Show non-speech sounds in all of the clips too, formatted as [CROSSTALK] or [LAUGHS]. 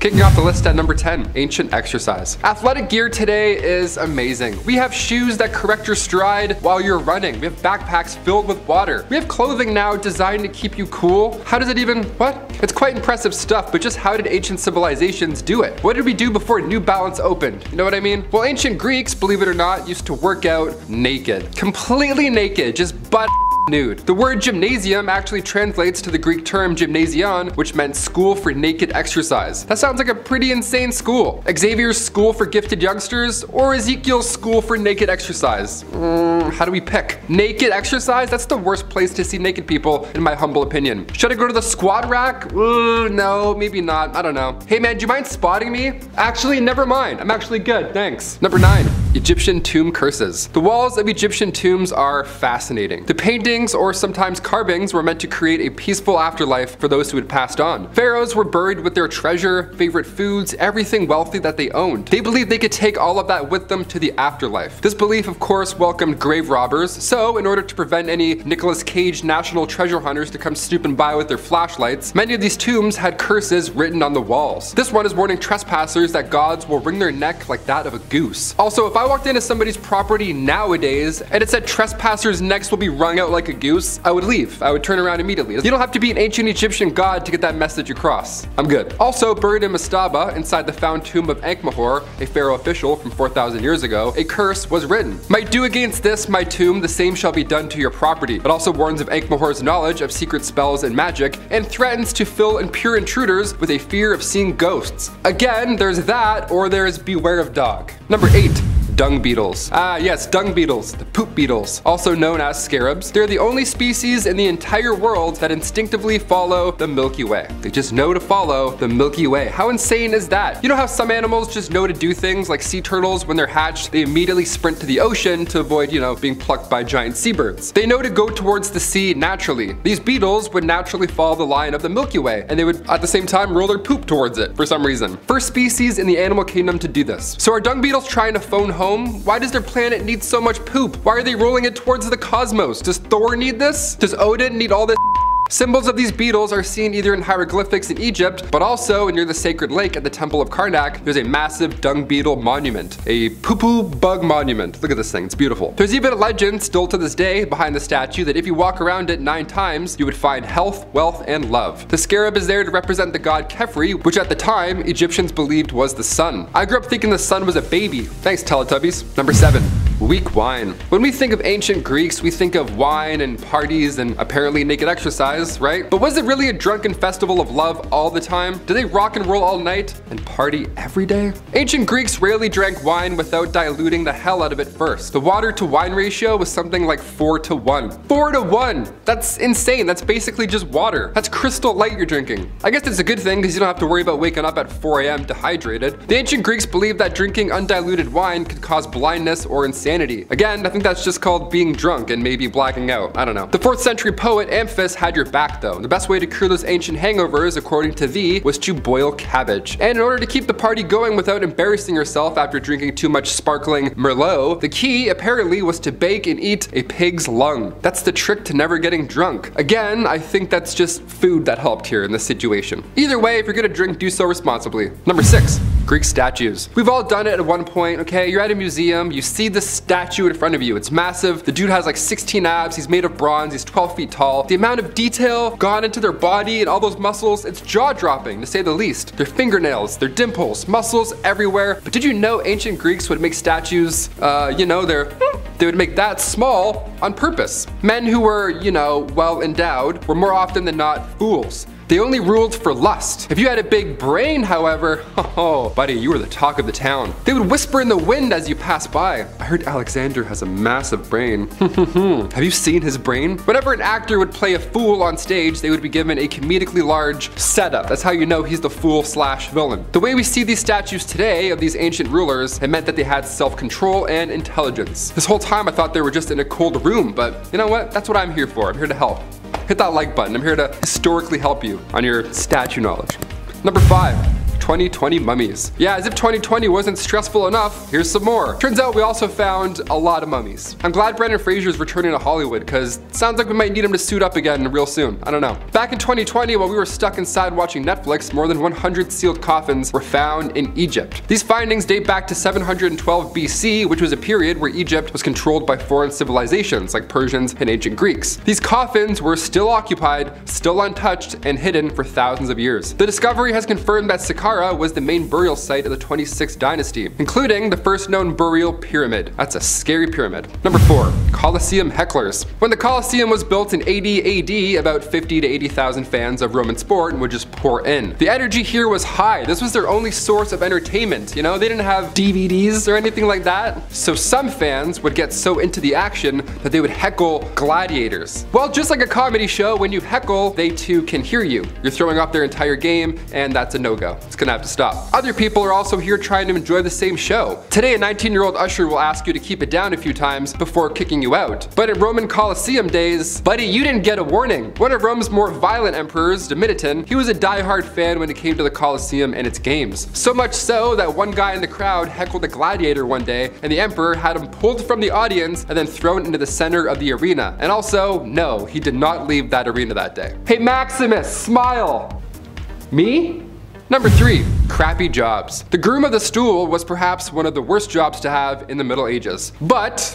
Kicking off the list at number 10, ancient exercise. Athletic gear today is amazing. We have shoes that correct your stride while you're running. We have backpacks filled with water. We have clothing now designed to keep you cool. How does it even, what? It's quite impressive stuff, but just how did ancient civilizations do it? What did we do before New Balance opened? You know what I mean? Well, ancient Greeks, believe it or not, used to work out naked. Completely naked, just butt nude. The word gymnasium actually translates to the Greek term gymnasion, which meant school for naked exercise. That sounds like a pretty insane school. Xavier's school for gifted youngsters or Ezekiel's school for naked exercise? Mm, how do we pick? Naked exercise? That's the worst place to see naked people, in my humble opinion. Should I go to the squat rack? Uh, no, maybe not. I don't know. Hey man, do you mind spotting me? Actually, never mind. I'm actually good, thanks. Number nine, Egyptian tomb curses. The walls of Egyptian tombs are fascinating. The or sometimes carvings were meant to create a peaceful afterlife for those who had passed on. Pharaohs were buried with their treasure, favorite foods, everything wealthy that they owned. They believed they could take all of that with them to the afterlife. This belief of course welcomed grave robbers, so in order to prevent any Nicolas Cage national treasure hunters to come snooping by with their flashlights, many of these tombs had curses written on the walls. This one is warning trespassers that gods will wring their neck like that of a goose. Also, if I walked into somebody's property nowadays and it said trespassers' necks will be wrung out like a goose, I would leave. I would turn around immediately. You don't have to be an ancient Egyptian god to get that message across. I'm good. Also, buried in Mastaba, inside the found tomb of Ankh-Mahor, a pharaoh official from 4,000 years ago, a curse was written. Might do against this, my tomb, the same shall be done to your property. It also warns of Ankh-Mahor's knowledge of secret spells and magic, and threatens to fill impure intruders with a fear of seeing ghosts. Again, there's that, or there's beware of dog. Number 8 dung beetles. Ah yes, dung beetles, the poop beetles, also known as scarabs. They're the only species in the entire world that instinctively follow the Milky Way. They just know to follow the Milky Way. How insane is that? You know how some animals just know to do things like sea turtles when they're hatched, they immediately sprint to the ocean to avoid, you know, being plucked by giant seabirds. They know to go towards the sea naturally. These beetles would naturally follow the line of the Milky Way and they would at the same time roll their poop towards it for some reason. First species in the animal kingdom to do this. So are dung beetles trying to phone home home? Why does their planet need so much poop? Why are they rolling it towards the cosmos? Does Thor need this? Does Odin need all this Symbols of these beetles are seen either in hieroglyphics in Egypt, but also near the sacred lake at the Temple of Karnak, there's a massive dung beetle monument, a poo-poo bug monument. Look at this thing, it's beautiful. There's even a legend still to this day behind the statue that if you walk around it nine times, you would find health, wealth, and love. The scarab is there to represent the god Khepri, which at the time, Egyptians believed was the sun. I grew up thinking the sun was a baby. Thanks, Teletubbies. Number seven, weak wine. When we think of ancient Greeks, we think of wine and parties and apparently naked exercise, right? But was it really a drunken festival of love all the time? Did they rock and roll all night and party every day? Ancient Greeks rarely drank wine without diluting the hell out of it first. The water to wine ratio was something like four to one. Four to one! That's insane. That's basically just water. That's crystal light you're drinking. I guess it's a good thing because you don't have to worry about waking up at 4 a.m. dehydrated. The ancient Greeks believed that drinking undiluted wine could cause blindness or insanity. Again, I think that's just called being drunk and maybe blacking out. I don't know. The 4th century poet Amphis had your back though. The best way to cure those ancient hangovers, according to thee, was to boil cabbage. And in order to keep the party going without embarrassing yourself after drinking too much sparkling Merlot, the key apparently was to bake and eat a pig's lung. That's the trick to never getting drunk. Again, I think that's just food that helped here in this situation. Either way, if you're gonna drink, do so responsibly. Number six, Greek statues. We've all done it at one point, okay? You're at a museum, you see the statue in front of you. It's massive. The dude has like 16 abs, he's made of bronze, he's 12 feet tall. The amount of detail gone into their body and all those muscles, it's jaw-dropping to say the least. Their fingernails, their dimples, muscles everywhere. But did you know ancient Greeks would make statues, uh, you know, they're they would make that small on purpose. Men who were, you know, well endowed were more often than not fools. They only ruled for lust. If you had a big brain, however, [LAUGHS] oh, buddy, you were the talk of the town. They would whisper in the wind as you pass by. I heard Alexander has a massive brain. [LAUGHS] Have you seen his brain? Whenever an actor would play a fool on stage, they would be given a comedically large setup. That's how you know he's the fool slash villain. The way we see these statues today of these ancient rulers, it meant that they had self-control and intelligence. This whole time I thought they were just in a cold room, but you know what? That's what I'm here for. I'm here to help hit that like button. I'm here to historically help you on your statue knowledge. Number five, 2020 mummies. Yeah, as if 2020 wasn't stressful enough, here's some more. Turns out we also found a lot of mummies. I'm glad Brendan Fraser's returning to Hollywood, because sounds like we might need him to suit up again real soon. I don't know. Back in 2020, while we were stuck inside watching Netflix, more than 100 sealed coffins were found in Egypt. These findings date back to 712 BC, which was a period where Egypt was controlled by foreign civilizations like Persians and ancient Greeks. These coffins were still occupied, still untouched, and hidden for thousands of years. The discovery has confirmed that Saqqara was the main burial site of the 26th dynasty, including the first known burial pyramid. That's a scary pyramid. Number 4. Colosseum hecklers. When the Colosseum was built in 80 AD, about 50 to 80,000 fans of Roman sport would just pour in. The energy here was high. This was their only source of entertainment, you know? They didn't have DVDs or anything like that. So some fans would get so into the action that they would heckle gladiators. Well, just like a comedy show, when you heckle, they too can hear you. You're throwing off their entire game, and that's a no-go. It's gonna have to stop. Other people are also here trying to enjoy the same show. Today, a 19-year-old usher will ask you to keep it down a few times before kicking you out. But in Roman Colosseum days, buddy, you didn't get a warning. One of Rome's more violent emperors, Domitian, he was a die-hard fan when it came to the Colosseum and its games. So much so that one guy in the crowd heckled a gladiator one day, and the emperor had him pulled from the audience and then thrown into the center of the arena. And also, no, he did not leave that arena that day. Hey Maximus, smile! Me? Number three, crappy jobs. The groom of the stool was perhaps one of the worst jobs to have in the Middle Ages. But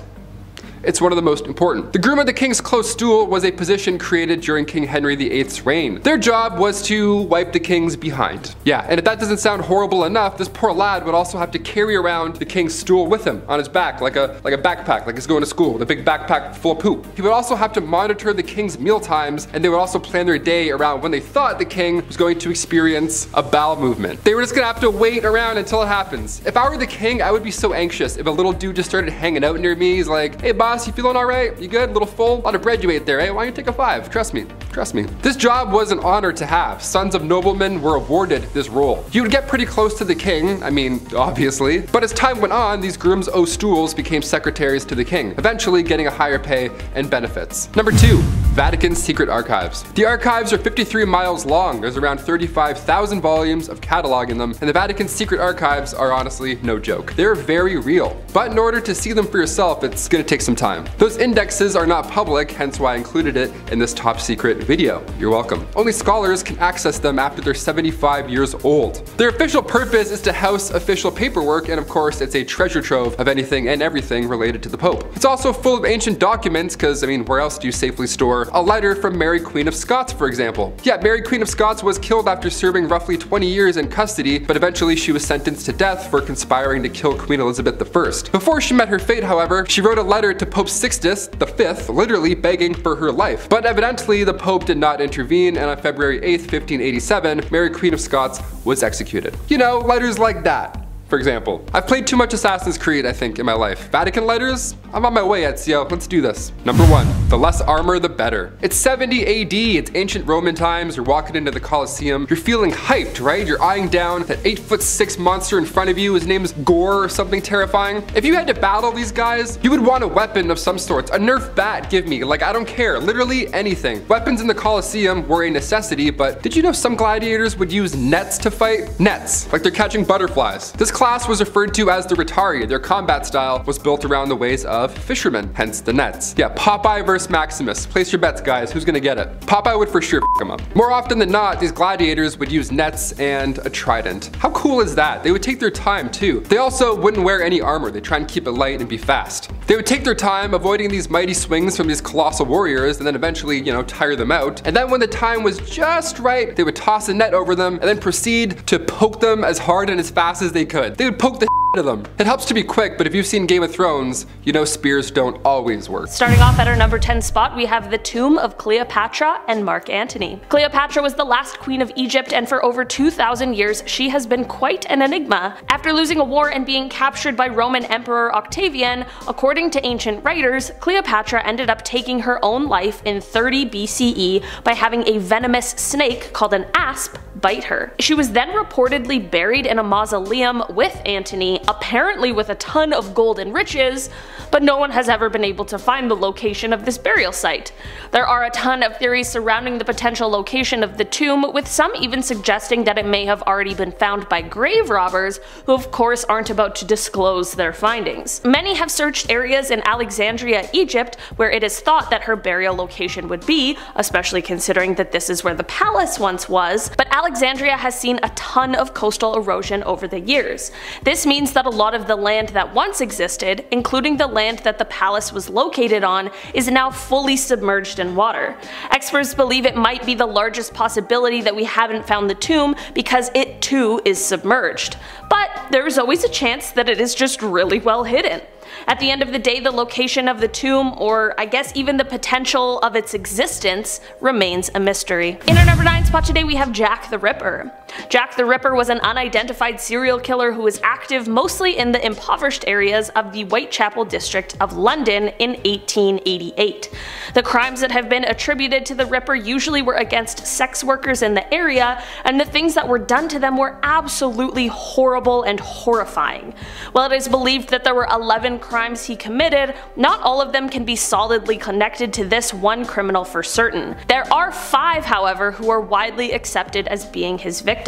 it's one of the most important. The groom of the king's close stool was a position created during King Henry VIII's reign. Their job was to wipe the king's behind. Yeah, and if that doesn't sound horrible enough, this poor lad would also have to carry around the king's stool with him on his back, like a like a backpack, like he's going to school, the big backpack full of poop. He would also have to monitor the king's meal times, and they would also plan their day around when they thought the king was going to experience a bowel movement. They were just gonna have to wait around until it happens. If I were the king, I would be so anxious if a little dude just started hanging out near me. He's like, hey boss, you feeling all right? You good? A little full? A lot of bread you ate there, eh? Why don't you take a five? Trust me, trust me. This job was an honor to have. Sons of noblemen were awarded this role. You would get pretty close to the king, I mean, obviously, but as time went on, these grooms o stools became secretaries to the king, eventually getting a higher pay and benefits. Number two, Vatican Secret Archives. The archives are 53 miles long. There's around 35,000 volumes of catalog in them, and the Vatican secret archives are honestly no joke. They're very real, but in order to see them for yourself, it's gonna take some time. Those indexes are not public, hence why I included it in this top secret video. You're welcome. Only scholars can access them after they're 75 years old. Their official purpose is to house official paperwork, and of course, it's a treasure trove of anything and everything related to the Pope. It's also full of ancient documents, because I mean, where else do you safely store a letter from Mary Queen of Scots, for example? Yeah, Mary Queen of Scots was killed after serving roughly 20 years in custody, but eventually she was sentenced to death for conspiring to kill Queen Elizabeth I. Before she met her fate, however, she wrote a letter to Pope Sixtus V, literally begging for her life. But evidently, the Pope did not intervene, and on February 8, 1587, Mary Queen of Scots was executed. You know, letters like that for example. I've played too much Assassin's Creed, I think, in my life. Vatican letters? I'm on my way, Ezio. Let's do this. Number one, the less armor, the better. It's 70 AD, it's ancient Roman times, you're walking into the Colosseum, you're feeling hyped, right? You're eyeing down that 8 foot 6 monster in front of you, his name is Gore or something terrifying. If you had to battle these guys, you would want a weapon of some sorts. A Nerf bat, give me. Like, I don't care. Literally anything. Weapons in the Colosseum were a necessity, but did you know some gladiators would use nets to fight? Nets. Like they're catching butterflies. This class was referred to as the Retiari. Their combat style was built around the ways of fishermen, hence the nets. Yeah, Popeye versus Maximus. Place your bets, guys. Who's gonna get it? Popeye would for sure f him up. More often than not, these gladiators would use nets and a trident. How cool is that? They would take their time too. They also wouldn't wear any armor. They try and keep it light and be fast. They would take their time avoiding these mighty swings from these colossal warriors and then eventually, you know, tire them out. And then when the time was just right, they would toss a net over them and then proceed to poke them as hard and as fast as they could. They would poke the them. It helps to be quick, but if you've seen Game of Thrones, you know spears don't always work. Starting off at our number 10 spot, we have the tomb of Cleopatra and Mark Antony. Cleopatra was the last queen of Egypt, and for over 2,000 years, she has been quite an enigma. After losing a war and being captured by Roman Emperor Octavian, according to ancient writers, Cleopatra ended up taking her own life in 30 BCE by having a venomous snake called an asp bite her. She was then reportedly buried in a mausoleum with Antony apparently with a ton of gold and riches, but no one has ever been able to find the location of this burial site. There are a ton of theories surrounding the potential location of the tomb, with some even suggesting that it may have already been found by grave robbers, who of course aren't about to disclose their findings. Many have searched areas in Alexandria, Egypt, where it is thought that her burial location would be, especially considering that this is where the palace once was, but Alexandria has seen a ton of coastal erosion over the years. This means that a lot of the land that once existed, including the land that the palace was located on, is now fully submerged in water. Experts believe it might be the largest possibility that we haven't found the tomb because it too is submerged. But there is always a chance that it is just really well hidden. At the end of the day, the location of the tomb, or I guess even the potential of its existence, remains a mystery. In our number 9 spot today we have Jack the Ripper. Jack the Ripper was an unidentified serial killer who was active mostly in the impoverished areas of the Whitechapel district of London in 1888. The crimes that have been attributed to the Ripper usually were against sex workers in the area, and the things that were done to them were absolutely horrible and horrifying. While it is believed that there were 11 crimes he committed, not all of them can be solidly connected to this one criminal for certain. There are five, however, who are widely accepted as being his victims.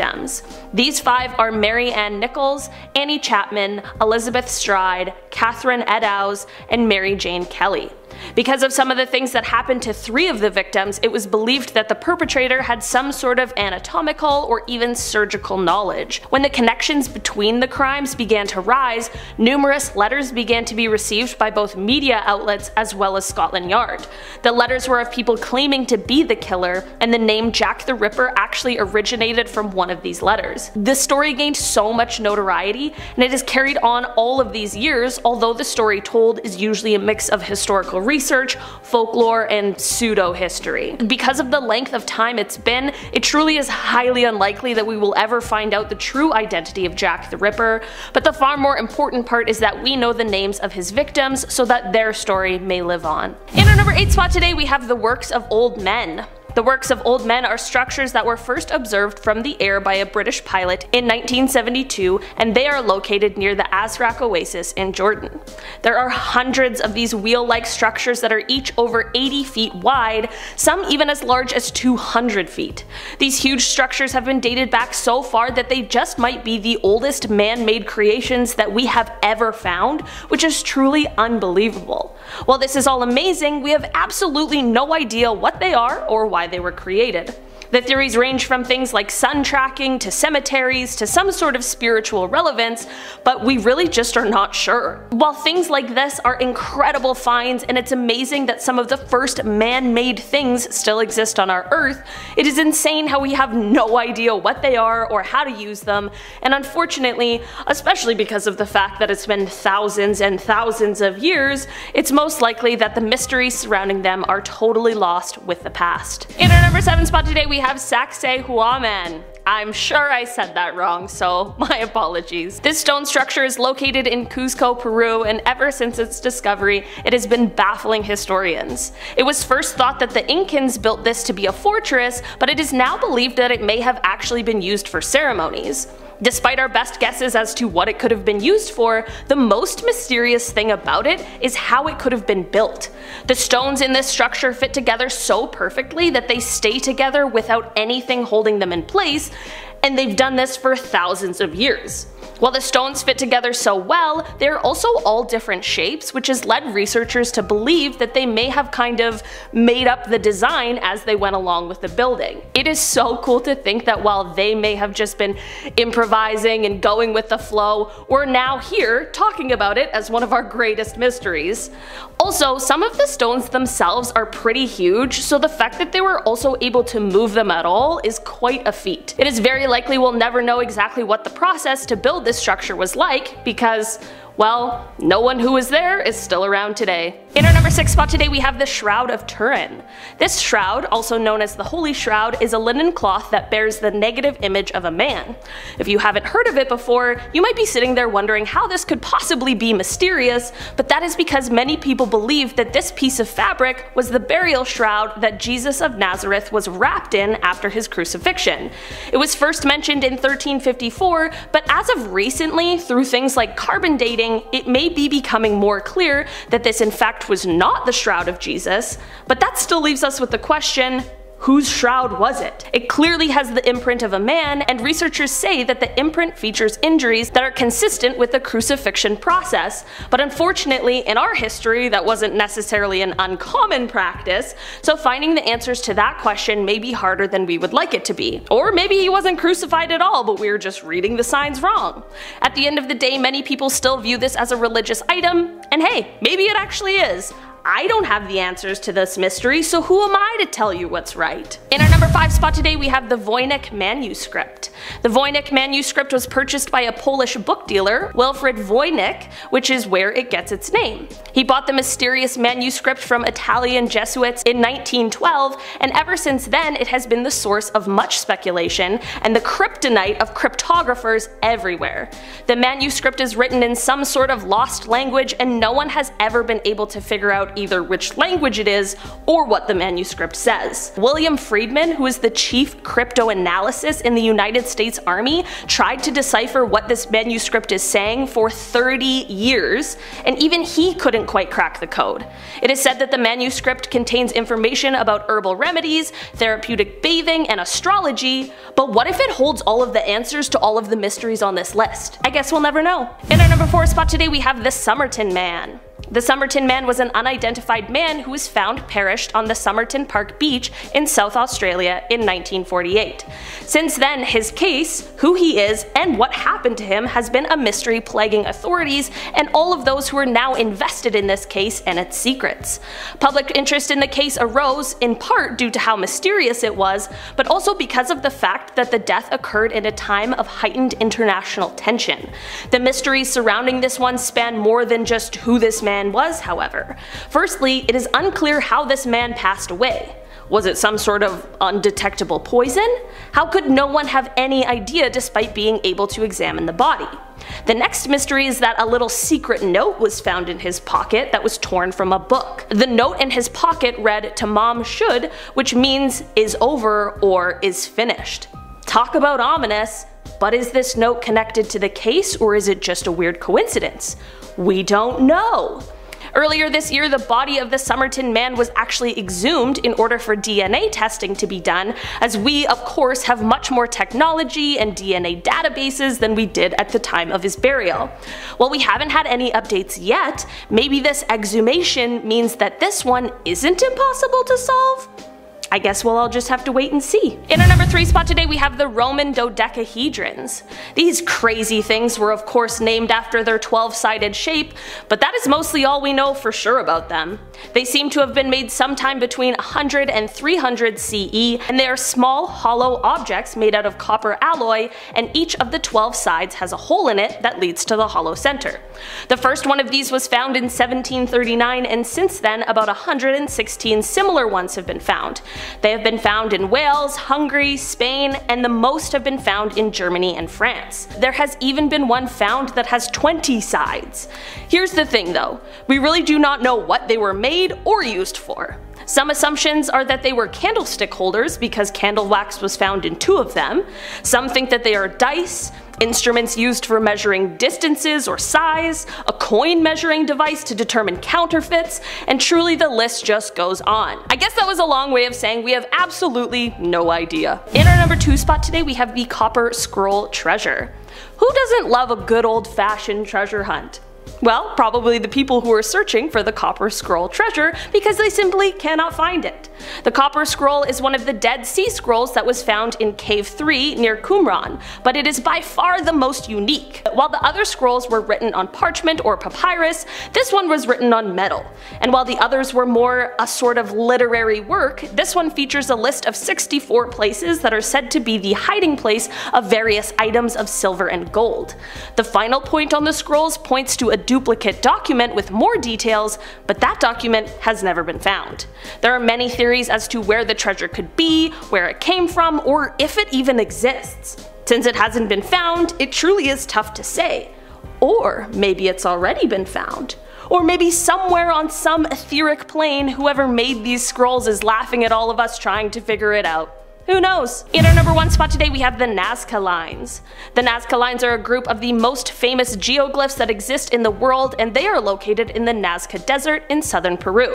These five are Mary Ann Nichols, Annie Chapman, Elizabeth Stride, Catherine Eddowes, and Mary Jane Kelly. Because of some of the things that happened to three of the victims, it was believed that the perpetrator had some sort of anatomical or even surgical knowledge. When the connections between the crimes began to rise, numerous letters began to be received by both media outlets as well as Scotland Yard. The letters were of people claiming to be the killer, and the name Jack the Ripper actually originated from one of these letters. The story gained so much notoriety, and it has carried on all of these years, although the story told is usually a mix of historical research, folklore, and pseudo-history. Because of the length of time it's been, it truly is highly unlikely that we will ever find out the true identity of Jack the Ripper, but the far more important part is that we know the names of his victims so that their story may live on. In our number 8 spot today we have the works of old men. The works of old men are structures that were first observed from the air by a British pilot in 1972 and they are located near the Azraq Oasis in Jordan. There are hundreds of these wheel-like structures that are each over 80 feet wide, some even as large as 200 feet. These huge structures have been dated back so far that they just might be the oldest man-made creations that we have ever found, which is truly unbelievable. While this is all amazing, we have absolutely no idea what they are or why why they were created. The theories range from things like sun tracking to cemeteries to some sort of spiritual relevance, but we really just are not sure. While things like this are incredible finds and it's amazing that some of the first man-made things still exist on our earth, it is insane how we have no idea what they are or how to use them, and unfortunately, especially because of the fact that it's been thousands and thousands of years, it's most likely that the mysteries surrounding them are totally lost with the past. In our number 7 spot today we have Sacsayhuaman. I'm sure I said that wrong, so [LAUGHS] my apologies. This stone structure is located in Cuzco, Peru, and ever since its discovery, it has been baffling historians. It was first thought that the Incans built this to be a fortress, but it is now believed that it may have actually been used for ceremonies. Despite our best guesses as to what it could have been used for, the most mysterious thing about it is how it could have been built. The stones in this structure fit together so perfectly that they stay together without anything holding them in place, and they've done this for thousands of years. While the stones fit together so well, they're also all different shapes, which has led researchers to believe that they may have kind of made up the design as they went along with the building. It is so cool to think that while they may have just been improvising and going with the flow, we're now here talking about it as one of our greatest mysteries. Also, some of the stones themselves are pretty huge, so the fact that they were also able to move them at all is quite a feat. It is very likely we'll never know exactly what the process to build this structure was like because Well, no one who was there is still around today. In our number 6 spot today we have the Shroud of Turin. This shroud, also known as the Holy Shroud, is a linen cloth that bears the negative image of a man. If you haven't heard of it before, you might be sitting there wondering how this could possibly be mysterious, but that is because many people believe that this piece of fabric was the burial shroud that Jesus of Nazareth was wrapped in after his crucifixion. It was first mentioned in 1354, but as of recently, through things like carbon dating, it may be becoming more clear that this in fact was not the shroud of Jesus, but that still leaves us with the question, Whose shroud was it? It clearly has the imprint of a man, and researchers say that the imprint features injuries that are consistent with the crucifixion process. But unfortunately, in our history, that wasn't necessarily an uncommon practice, so finding the answers to that question may be harder than we would like it to be. Or maybe he wasn't crucified at all, but we were just reading the signs wrong. At the end of the day, many people still view this as a religious item, and hey, maybe it actually is. I don't have the answers to this mystery, so who am I to tell you what's right? In our number 5 spot today we have the Voynich manuscript. The Voynich manuscript was purchased by a Polish book dealer, Wilfrid Voynich, which is where it gets its name. He bought the mysterious manuscript from Italian Jesuits in 1912, and ever since then it has been the source of much speculation and the kryptonite of cryptographers everywhere. The manuscript is written in some sort of lost language and no one has ever been able to figure out either which language it is or what the manuscript says. William Friedman, who is the chief cryptoanalysis in the United States Army, tried to decipher what this manuscript is saying for 30 years, and even he couldn't quite crack the code. It is said that the manuscript contains information about herbal remedies, therapeutic bathing, and astrology, but what if it holds all of the answers to all of the mysteries on this list? I guess we'll never know. In our number 4 spot today we have the Somerton Man. The Somerton Man was an unidentified man who was found perished on the Somerton Park beach in South Australia in 1948. Since then, his case, who he is, and what happened to him has been a mystery plaguing authorities and all of those who are now invested in this case and its secrets. Public interest in the case arose in part due to how mysterious it was, but also because of the fact that the death occurred in a time of heightened international tension. The mysteries surrounding this one span more than just who this man man was, however. Firstly, it is unclear how this man passed away. Was it some sort of undetectable poison? How could no one have any idea despite being able to examine the body? The next mystery is that a little secret note was found in his pocket that was torn from a book. The note in his pocket read Tamam Shud, which means is over or is finished. Talk about ominous, but is this note connected to the case or is it just a weird coincidence? We don't know. Earlier this year, the body of the Somerton man was actually exhumed in order for DNA testing to be done, as we, of course, have much more technology and DNA databases than we did at the time of his burial. While we haven't had any updates yet, maybe this exhumation means that this one isn't impossible to solve? I guess we'll all just have to wait and see. In our number 3 spot today we have the Roman dodecahedrons. These crazy things were of course named after their 12-sided shape, but that is mostly all we know for sure about them. They seem to have been made sometime between 100 and 300 CE, and they are small hollow objects made out of copper alloy, and each of the 12 sides has a hole in it that leads to the hollow center. The first one of these was found in 1739 and since then about 116 similar ones have been found. They have been found in Wales, Hungary, Spain, and the most have been found in Germany and France. There has even been one found that has 20 sides. Here's the thing though, we really do not know what they were made or used for. Some assumptions are that they were candlestick holders because candle wax was found in two of them. Some think that they are dice, instruments used for measuring distances or size, a coin measuring device to determine counterfeits, and truly the list just goes on. I guess that was a long way of saying we have absolutely no idea. In our number 2 spot today we have the Copper Scroll Treasure. Who doesn't love a good old fashioned treasure hunt? Well, probably the people who are searching for the Copper Scroll treasure because they simply cannot find it. The Copper Scroll is one of the Dead Sea Scrolls that was found in Cave 3 near Qumran, but it is by far the most unique. While the other scrolls were written on parchment or papyrus, this one was written on metal. And while the others were more a sort of literary work, this one features a list of 64 places that are said to be the hiding place of various items of silver and gold. The final point on the scrolls points to a duplicate document with more details, but that document has never been found. There are many theories as to where the treasure could be, where it came from, or if it even exists. Since it hasn't been found, it truly is tough to say. Or maybe it's already been found. Or maybe somewhere on some etheric plane, whoever made these scrolls is laughing at all of us trying to figure it out. Who knows? In our number one spot today we have the Nazca Lines. The Nazca Lines are a group of the most famous geoglyphs that exist in the world and they are located in the Nazca Desert in southern Peru.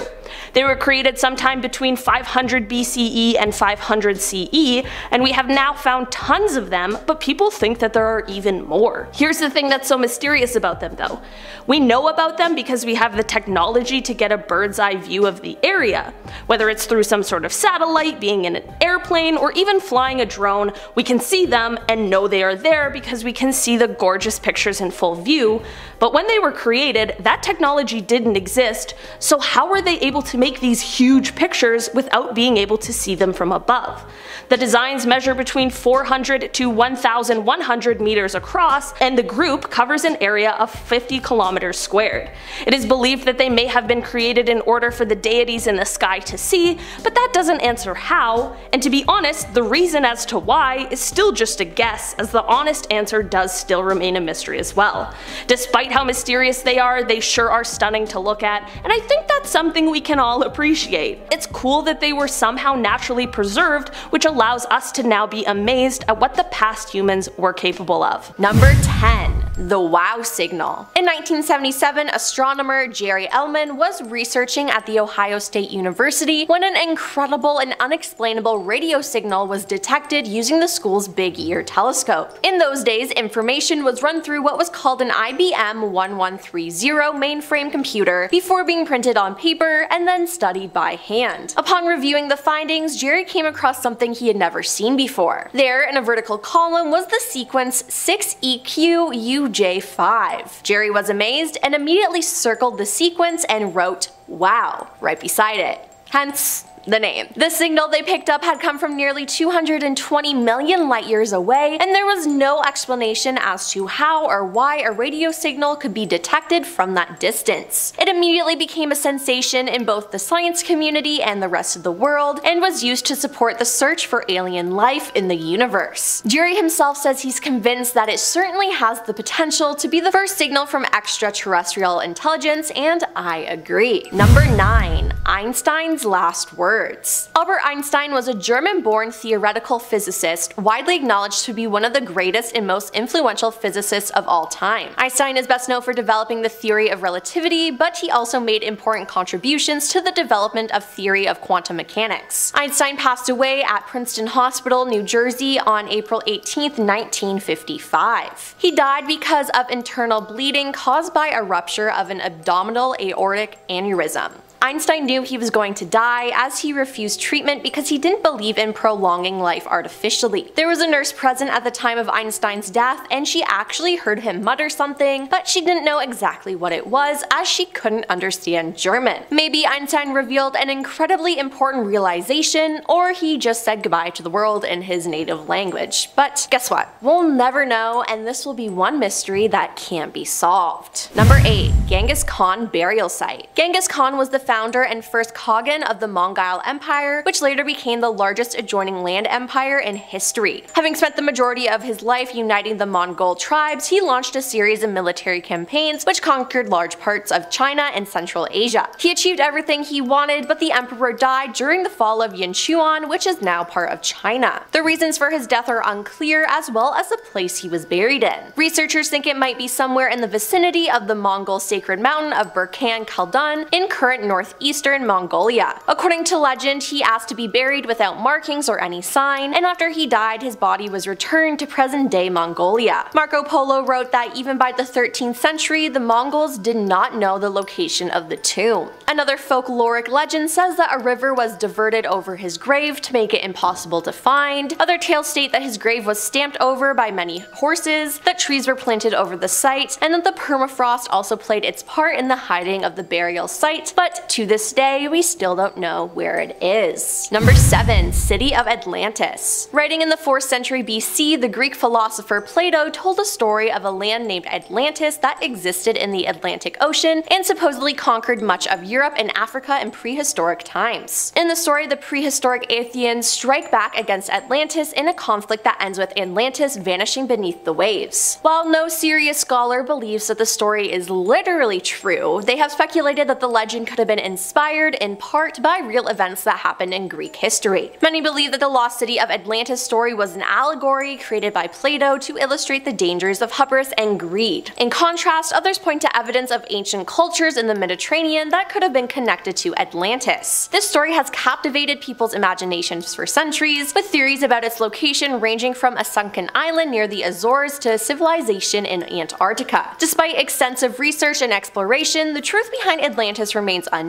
They were created sometime between 500 BCE and 500 CE and we have now found tons of them but people think that there are even more. Here's the thing that's so mysterious about them though. We know about them because we have the technology to get a bird's eye view of the area. Whether it's through some sort of satellite, being in an airplane, or even flying a drone, we can see them and know they are there because we can see the gorgeous pictures in full view, but when they were created, that technology didn't exist, so how were they able to make these huge pictures without being able to see them from above? The designs measure between 400 to 1,100 meters across, and the group covers an area of 50 kilometers squared. It is believed that they may have been created in order for the deities in the sky to see, but that doesn't answer how, and to be honest, honest, the reason as to why is still just a guess, as the honest answer does still remain a mystery as well. Despite how mysterious they are, they sure are stunning to look at, and I think that's something we can all appreciate. It's cool that they were somehow naturally preserved, which allows us to now be amazed at what the past humans were capable of. Number 10 the WOW signal. In 1977, astronomer Jerry Ehman was researching at The Ohio State University when an incredible and unexplainable radio signal was detected using the school's Big Ear telescope. In those days, information was run through what was called an IBM 1130 mainframe computer before being printed on paper and then studied by hand. Upon reviewing the findings, Jerry came across something he had never seen before. There, in a vertical column, was the sequence 6EQU J5. Jerry was amazed and immediately circled the sequence and wrote, wow, right beside it. Hence, the name. The signal they picked up had come from nearly 220 million light years away, and there was no explanation as to how or why a radio signal could be detected from that distance. It immediately became a sensation in both the science community and the rest of the world, and was used to support the search for alien life in the universe. Jerry himself says he's convinced that it certainly has the potential to be the first signal from extraterrestrial intelligence, and I agree. Number 9. Einstein's last word words. Albert Einstein was a German-born theoretical physicist, widely acknowledged to be one of the greatest and most influential physicists of all time. Einstein is best known for developing the theory of relativity, but he also made important contributions to the development of theory of quantum mechanics. Einstein passed away at Princeton Hospital, New Jersey on April 18, 1955. He died because of internal bleeding caused by a rupture of an abdominal aortic aneurysm. Einstein knew he was going to die as he refused treatment because he didn't believe in prolonging life artificially. There was a nurse present at the time of Einstein's death and she actually heard him mutter something, but she didn't know exactly what it was as she couldn't understand German. Maybe Einstein revealed an incredibly important realization or he just said goodbye to the world in his native language. But guess what? We'll never know and this will be one mystery that can't be solved. Number 8. Genghis Khan Burial Site Genghis Khan was the founder and first Khagan of the Mongol Empire, which later became the largest adjoining land empire in history. Having spent the majority of his life uniting the Mongol tribes, he launched a series of military campaigns which conquered large parts of China and Central Asia. He achieved everything he wanted, but the emperor died during the fall of Yinchuan, which is now part of China. The reasons for his death are unclear, as well as the place he was buried in. Researchers think it might be somewhere in the vicinity of the Mongol sacred mountain of Burkhan Khaldun in current north northeastern Mongolia. According to legend, he asked to be buried without markings or any sign, and after he died, his body was returned to present-day Mongolia. Marco Polo wrote that even by the 13th century, the Mongols did not know the location of the tomb. Another folkloric legend says that a river was diverted over his grave to make it impossible to find. Other tales state that his grave was stamped over by many horses, that trees were planted over the site, and that the permafrost also played its part in the hiding of the burial site, but to this day we still don't know where it is. Number 7. City of Atlantis Writing in the 4th century BC, the Greek philosopher Plato told a story of a land named Atlantis that existed in the Atlantic Ocean and supposedly conquered much of Europe and Africa in prehistoric times. In the story, the prehistoric Athenians strike back against Atlantis in a conflict that ends with Atlantis vanishing beneath the waves. While no serious scholar believes that the story is literally true, they have speculated that the legend could have been inspired in part by real events that happened in Greek history. Many believe that the lost city of Atlantis story was an allegory created by Plato to illustrate the dangers of hubris and greed. In contrast, others point to evidence of ancient cultures in the Mediterranean that could have been connected to Atlantis. This story has captivated people's imaginations for centuries, with theories about its location ranging from a sunken island near the Azores to civilization in Antarctica. Despite extensive research and exploration, the truth behind Atlantis remains unknown,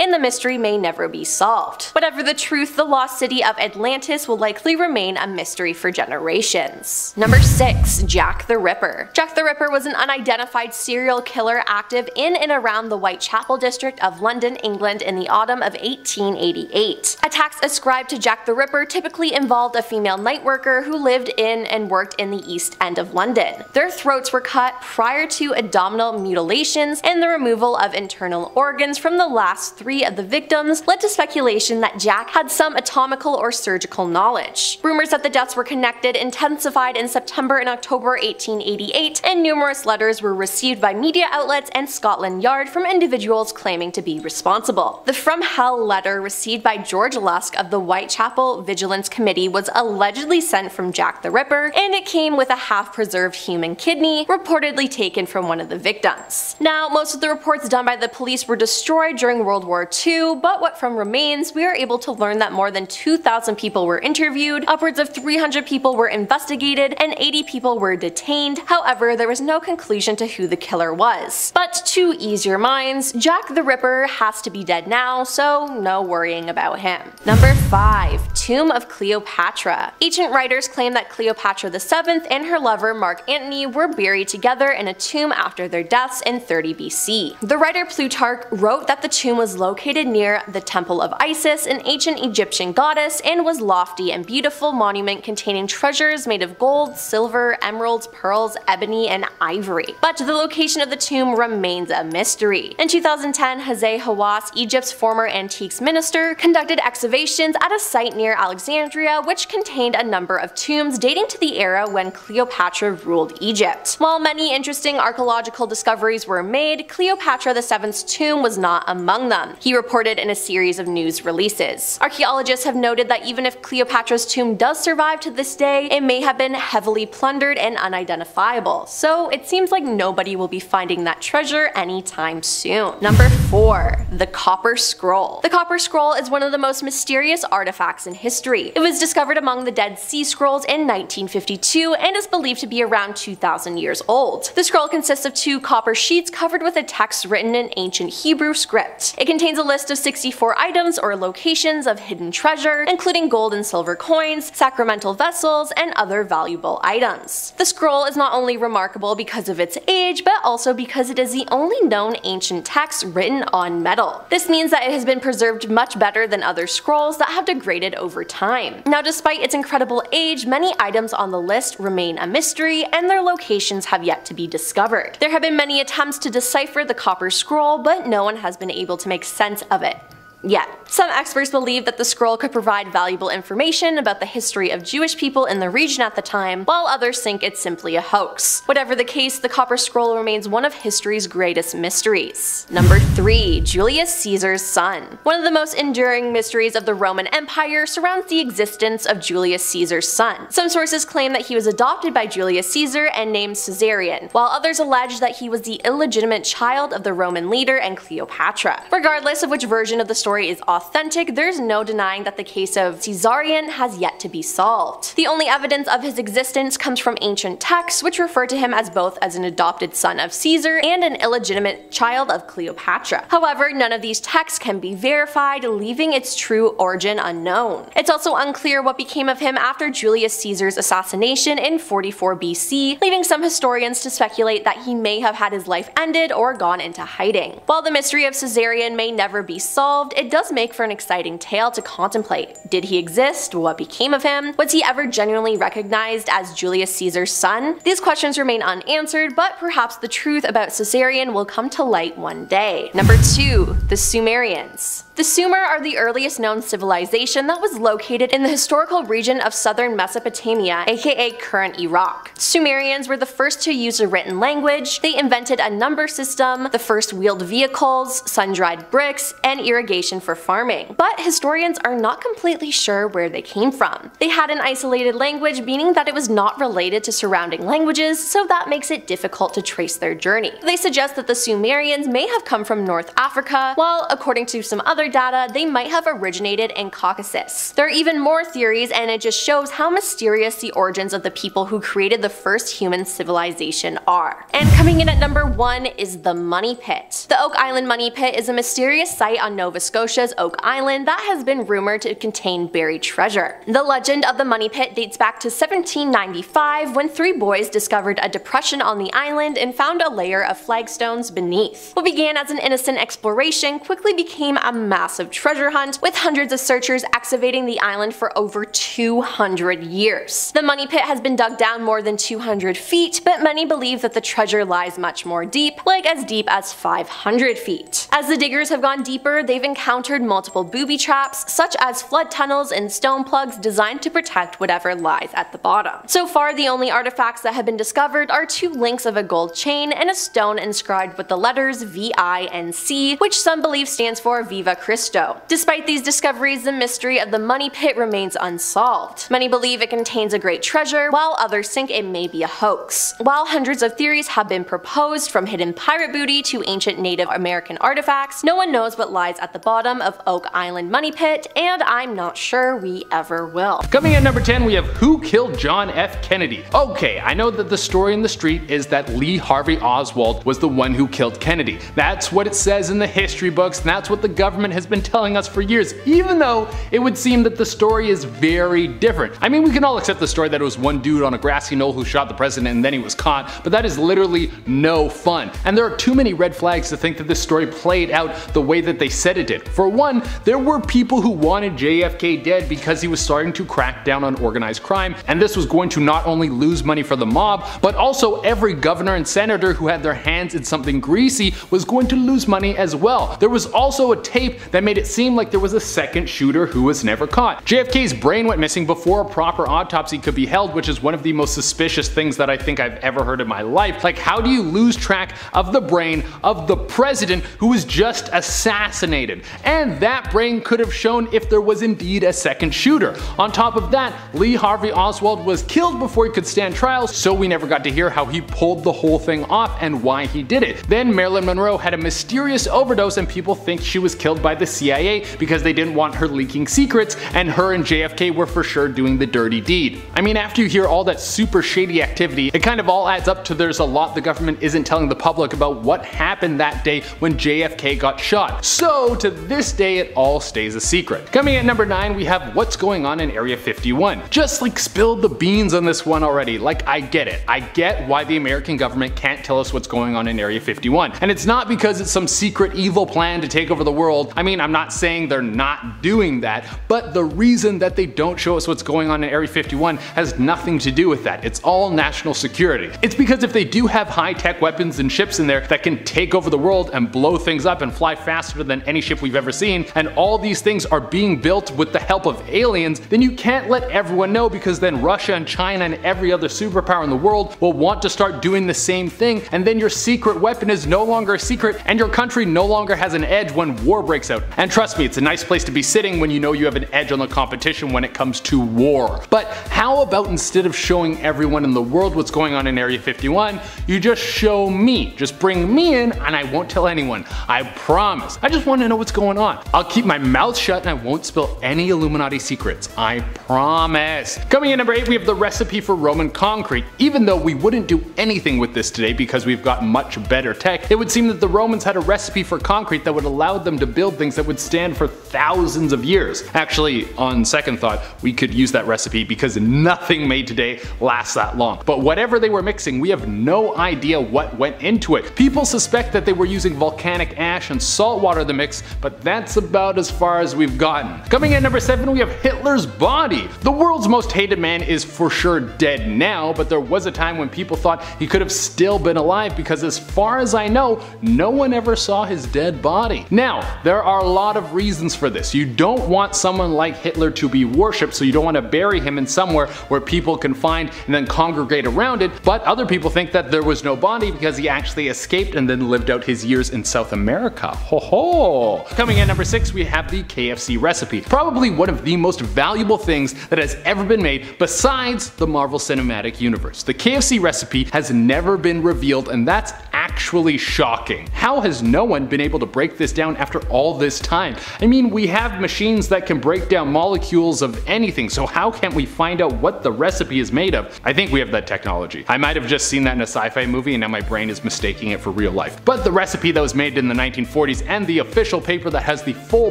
and the mystery may never be solved. Whatever the truth, the lost city of Atlantis will likely remain a mystery for generations. Number 6. Jack the Ripper Jack the Ripper was an unidentified serial killer active in and around the Whitechapel district of London, England in the autumn of 1888. Attacks ascribed to Jack the Ripper typically involved a female night worker who lived in and worked in the East End of London. Their throats were cut prior to abdominal mutilations and the removal of internal organs from the last three of the victims led to speculation that Jack had some anatomical or surgical knowledge. Rumors that the deaths were connected intensified in September and October 1888 and numerous letters were received by media outlets and Scotland Yard from individuals claiming to be responsible. The From Hell letter received by George Lusk of the Whitechapel Vigilance Committee was allegedly sent from Jack the Ripper, and it came with a half-preserved human kidney, reportedly taken from one of the victims. Now, most of the reports done by the police were destroyed during World War II, but what from remains, we are able to learn that more than 2,000 people were interviewed, upwards of 300 people were investigated, and 80 people were detained. However, there was no conclusion to who the killer was. But to ease your minds, Jack the Ripper has to be dead now, so no worrying about him. Number 5. Tomb of Cleopatra Ancient writers claim that Cleopatra VII and her lover Mark Antony were buried together in a tomb after their deaths in 30 BC. The writer Plutarch wrote that the tomb was located near the Temple of Isis, an ancient Egyptian goddess, and was lofty and beautiful monument containing treasures made of gold, silver, emeralds, pearls, ebony, and ivory. But the location of the tomb remains a mystery. In 2010, Hazay Hawass, Egypt's former antiques minister, conducted excavations at a site near Alexandria which contained a number of tombs dating to the era when Cleopatra ruled Egypt. While many interesting archaeological discoveries were made, Cleopatra VII's tomb was not among them, he reported in a series of news releases. Archaeologists have noted that even if Cleopatra's tomb does survive to this day, it may have been heavily plundered and unidentifiable, so it seems like nobody will be finding that treasure anytime soon. Number 4. The Copper Scroll The Copper Scroll is one of the most mysterious artifacts in history. It was discovered among the Dead Sea Scrolls in 1952 and is believed to be around 2,000 years old. The scroll consists of two copper sheets covered with a text written in ancient Hebrew script. It contains a list of 64 items or locations of hidden treasure, including gold and silver coins, sacramental vessels, and other valuable items. The scroll is not only remarkable because of its age, but also because it is the only known ancient text written on metal. This means that it has been preserved much better than other scrolls that have degraded over time. Now despite its incredible age, many items on the list remain a mystery and their locations have yet to be discovered. There have been many attempts to decipher the copper scroll, but no one has been able to make sense of it yet. Some experts believe that the scroll could provide valuable information about the history of Jewish people in the region at the time, while others think it's simply a hoax. Whatever the case, the Copper Scroll remains one of history's greatest mysteries. Number 3. Julius Caesar's son One of the most enduring mysteries of the Roman Empire surrounds the existence of Julius Caesar's son. Some sources claim that he was adopted by Julius Caesar and named Caesarion, while others allege that he was the illegitimate child of the Roman leader and Cleopatra. Regardless of which version of the story story is authentic, there's no denying that the case of Caesarion has yet to be solved. The only evidence of his existence comes from ancient texts, which refer to him as both as an adopted son of Caesar and an illegitimate child of Cleopatra. However, none of these texts can be verified, leaving its true origin unknown. It's also unclear what became of him after Julius Caesar's assassination in 44 BC, leaving some historians to speculate that he may have had his life ended or gone into hiding. While the mystery of Caesarion may never be solved, it does make for an exciting tale to contemplate. Did he exist? What became of him? Was he ever genuinely recognized as Julius Caesar's son? These questions remain unanswered, but perhaps the truth about Caesarion will come to light one day. Number 2. The Sumerians the Sumer are the earliest known civilization that was located in the historical region of southern Mesopotamia, aka current Iraq. Sumerians were the first to use a written language, they invented a number system, the first wheeled vehicles, sun-dried bricks, and irrigation for farming. But historians are not completely sure where they came from. They had an isolated language, meaning that it was not related to surrounding languages, so that makes it difficult to trace their journey. They suggest that the Sumerians may have come from North Africa, while according to some other data, they might have originated in Caucasus. There are even more theories and it just shows how mysterious the origins of the people who created the first human civilization are. And coming in at number 1 is the Money Pit. The Oak Island Money Pit is a mysterious site on Nova Scotia's Oak Island that has been rumored to contain buried treasure. The legend of the Money Pit dates back to 1795 when three boys discovered a depression on the island and found a layer of flagstones beneath. What began as an innocent exploration quickly became a massive treasure hunt, with hundreds of searchers excavating the island for over 200 years. The money pit has been dug down more than 200 feet, but many believe that the treasure lies much more deep, like as deep as 500 feet. As the diggers have gone deeper, they've encountered multiple booby traps, such as flood tunnels and stone plugs designed to protect whatever lies at the bottom. So far, the only artifacts that have been discovered are two links of a gold chain and a stone inscribed with the letters V, I, and C, which some believe stands for Viva Cristo. Despite these discoveries, the mystery of the money pit remains unsolved. Many believe it contains a great treasure, while others think it may be a hoax. While hundreds of theories have been proposed, from hidden pirate booty to ancient Native American artifacts, no one knows what lies at the bottom of Oak Island Money Pit, and I'm not sure we ever will. Coming in number 10, we have Who Killed John F. Kennedy? Okay, I know that the story in the street is that Lee Harvey Oswald was the one who killed Kennedy. That's what it says in the history books, and that's what the government has been telling us for years, even though it would seem that the story is very different. I mean, we can all accept the story that it was one dude on a grassy knoll who shot the president and then he was caught, but that is literally no fun. And there are too many red flags to think that this story played out the way that they said it did. For one, there were people who wanted JFK dead because he was starting to crack down on organized crime, and this was going to not only lose money for the mob, but also every governor and senator who had their hands in something greasy was going to lose money as well. There was also a tape that made it seem like there was a second shooter who was never caught. JFK's brain went missing before a proper autopsy could be held, which is one of the most suspicious things that I think I've ever heard in my life. Like, how do you lose track of the brain of the president who was just assassinated? And that brain could have shown if there was indeed a second shooter. On top of that, Lee Harvey Oswald was killed before he could stand trial, so we never got to hear how he pulled the whole thing off and why he did it. Then Marilyn Monroe had a mysterious overdose and people think she was killed by the CIA because they didn't want her leaking secrets and her and JFK were for sure doing the dirty deed. I mean after you hear all that super shady activity, it kind of all adds up to there's a lot the government isn't telling the public about what happened that day when JFK got shot. So to this day it all stays a secret. Coming at number 9 we have what's going on in Area 51. Just like spilled the beans on this one already, like I get it. I get why the American government can't tell us what's going on in Area 51. And it's not because it's some secret evil plan to take over the world. I mean I'm not saying they're not doing that, but the reason that they don't show us what's going on in Area 51 has nothing to do with that. It's all national security. It's because if they do have high-tech weapons and ships in there that can take over the world and blow things up and fly faster than any ship we've ever seen, and all these things are being built with the help of aliens, then you can't let everyone know because then Russia and China and every other superpower in the world will want to start doing the same thing, and then your secret weapon is no longer a secret, and your country no longer has an edge when war breaks out. And trust me, it's a nice place to be sitting when you know you have an edge on the competition when it comes to war. But how about instead of showing everyone in the world what's going on in Area 51, you just show me. Just bring me in and I won't tell anyone. I promise. I just want to know what's going on. I'll keep my mouth shut and I won't spill any Illuminati secrets. I promise. Coming in number 8 we have the recipe for Roman concrete. Even though we wouldn't do anything with this today because we've got much better tech, it would seem that the Romans had a recipe for concrete that would allow them to build things that would stand for thousands of years. Actually, on second thought, we could use that recipe because nothing made today lasts that long. But whatever they were mixing, we have no idea what went into it. People suspect that they were using volcanic ash and salt water the mix, but that's about as far as we've gotten. Coming in number 7 we have Hitler's body. The world's most hated man is for sure dead now, but there was a time when people thought he could have still been alive because as far as I know, no one ever saw his dead body. Now, there are a lot of reasons for this. You don't want someone like Hitler to be worshipped, so you don't want to bury him in somewhere where people can find and then congregate around it, but other people think that there was no body because he actually escaped and then lived out his years in South America. Ho ho! Coming in number 6 we have the KFC recipe. Probably one of the most valuable things that has ever been made besides the Marvel Cinematic Universe. The KFC recipe has never been revealed and that's actually shocking. How has no one been able to break this down after all this time? I mean, we have machines that can break down molecules of anything, so how can't we find out what the recipe is made of? I think we have that technology. I might have just seen that in a sci-fi movie and now my brain is mistaking it for real life. But the recipe that was made in the 1940s and the official paper that has the full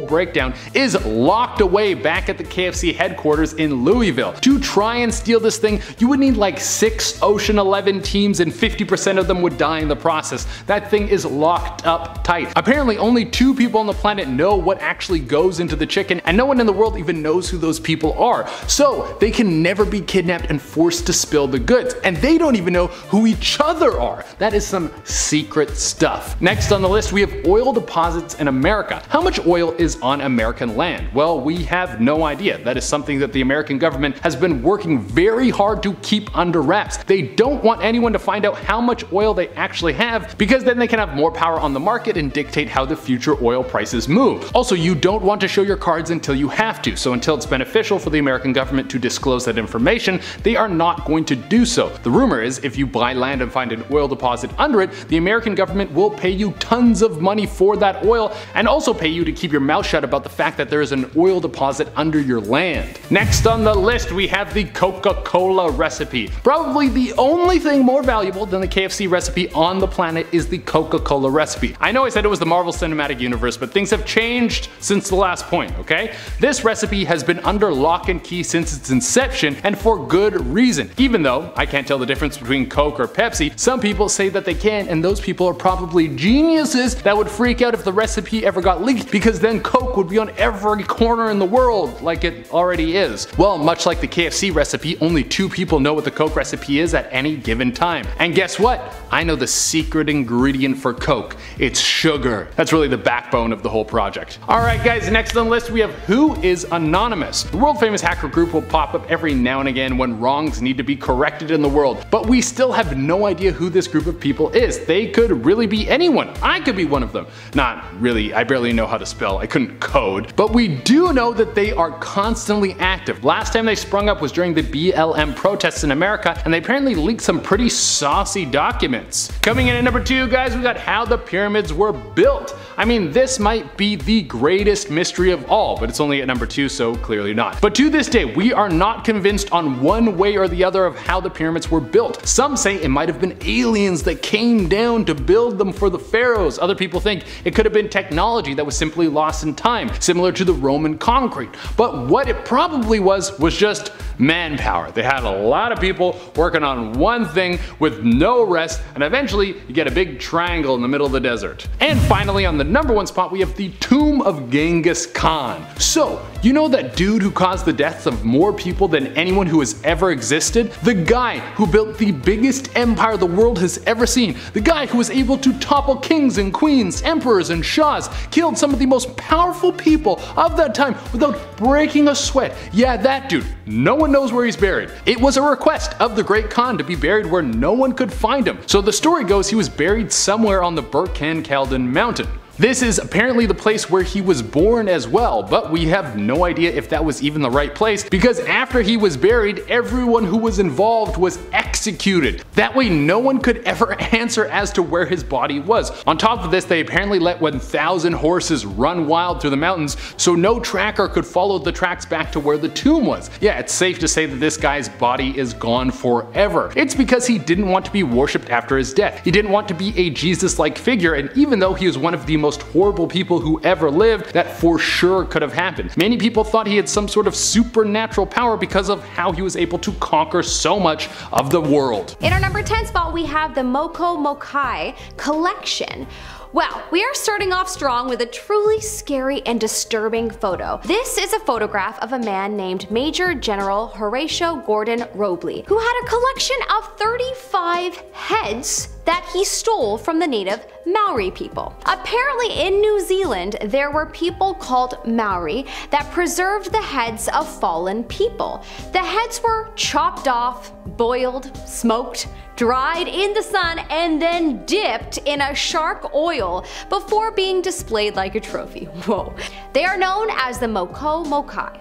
breakdown is locked away back at the KFC headquarters in Louisville. To try and steal this thing, you would need like 6 Ocean 11 teams and 50% of them would die in the process. That thing is locked up tight. Apparently only two people on the planet know what actually goes into the chicken and no one in the world even knows who those people are. So they can never be kidnapped and forced to spill the goods. And they don't even know who each other are. That is some secret stuff. Next on the list we have oil deposits in America. How much oil is on American land? Well, we have no idea. That is something that the American government has been working very hard to keep under wraps. They don't want anyone to find out how much oil they actually have because then they can have more power on the market and dictate how the future oil prices move. Also, you don't want to show your cards until you have to, so until it's beneficial for the American government to disclose that information, they are not going to do so. The rumor is if you buy land and find an oil deposit under it, the American government will pay you tons of money for that oil and also pay you to keep your mouth shut about the fact that there is an oil deposit under your land. Next on the list we have the Coca-Cola recipe. Probably the only thing more valuable than the KFC recipe on the planet is the Coca-Cola recipe. I know I said it was the Marvel Cinematic Universe, but things have changed since the last point, okay? This recipe has been under lock and key since its inception and for good reason. Even though I can't tell the difference between Coke or Pepsi, some people say that they can and those people are probably geniuses that would freak out if the recipe ever got leaked because then Coke would be on every corner in the world like it already is. Well, much like the KFC recipe, only two people know what the Coke recipe is at any given time. And guess what? I know the secret ingredient for Coke. It's sugar. That's really the backbone of the whole project. Alright guys, next on the list we have Who is Anonymous. The world famous hacker group will pop up every now and again when wrongs need to be corrected in the world, but we still have no idea who this group of people is. They could really be anyone. I could be one of them. Not really, I barely know how to spell, I couldn't code. But we do know that they are constantly active. Last time they sprung up was during the BLM protests in America, and they apparently leaked some pretty saucy documents. Coming in at number two, guys, we got how the pyramids were built. I mean, this might be the greatest mystery of all, but it's only at number two, so clearly not. But to this day, we are not convinced on one way or the other of how the pyramids were built. Some say it might have been aliens that came down to build them for the pharaohs. Other people think it could have been technology that was simply lost in time, similar to the Roman concrete. But what it probably was was just manpower. They had a lot of people working on one thing with no rest, and eventually you get a big triangle in the middle of the desert. And finally, on the number one spot, we have the tomb of Genghis Khan. So, you know that dude who caused the deaths of more people than anyone who has ever existed? The guy who built the biggest empire the world has ever seen. The guy who was able to topple kings and queens, emperors and shahs, killed some of the most powerful people of that time without breaking a sweat. Yeah, that dude. No one knows where he's buried. It was a request of the Great Khan to be buried where no one could find him. So the story goes he was buried somewhere on the Burkhan Khaldun mountain. This is apparently the place where he was born as well, but we have no idea if that was even the right place because after he was buried, everyone who was involved was executed executed. That way no one could ever [LAUGHS] answer as to where his body was. On top of this, they apparently let 1,000 horses run wild through the mountains so no tracker could follow the tracks back to where the tomb was. Yeah, it's safe to say that this guy's body is gone forever. It's because he didn't want to be worshipped after his death. He didn't want to be a Jesus-like figure and even though he was one of the most horrible people who ever lived, that for sure could have happened. Many people thought he had some sort of supernatural power because of how he was able to conquer so much of the world. In our number 10 spot we have the Mokomokai collection. Well, we are starting off strong with a truly scary and disturbing photo. This is a photograph of a man named Major General Horatio Gordon Robley, who had a collection of 35 heads that he stole from the native Maori people. Apparently in New Zealand, there were people called Maori that preserved the heads of fallen people. The heads were chopped off, boiled, smoked, dried in the sun, and then dipped in a shark oil before being displayed like a trophy. [LAUGHS] Whoa. They are known as the Mokomokai.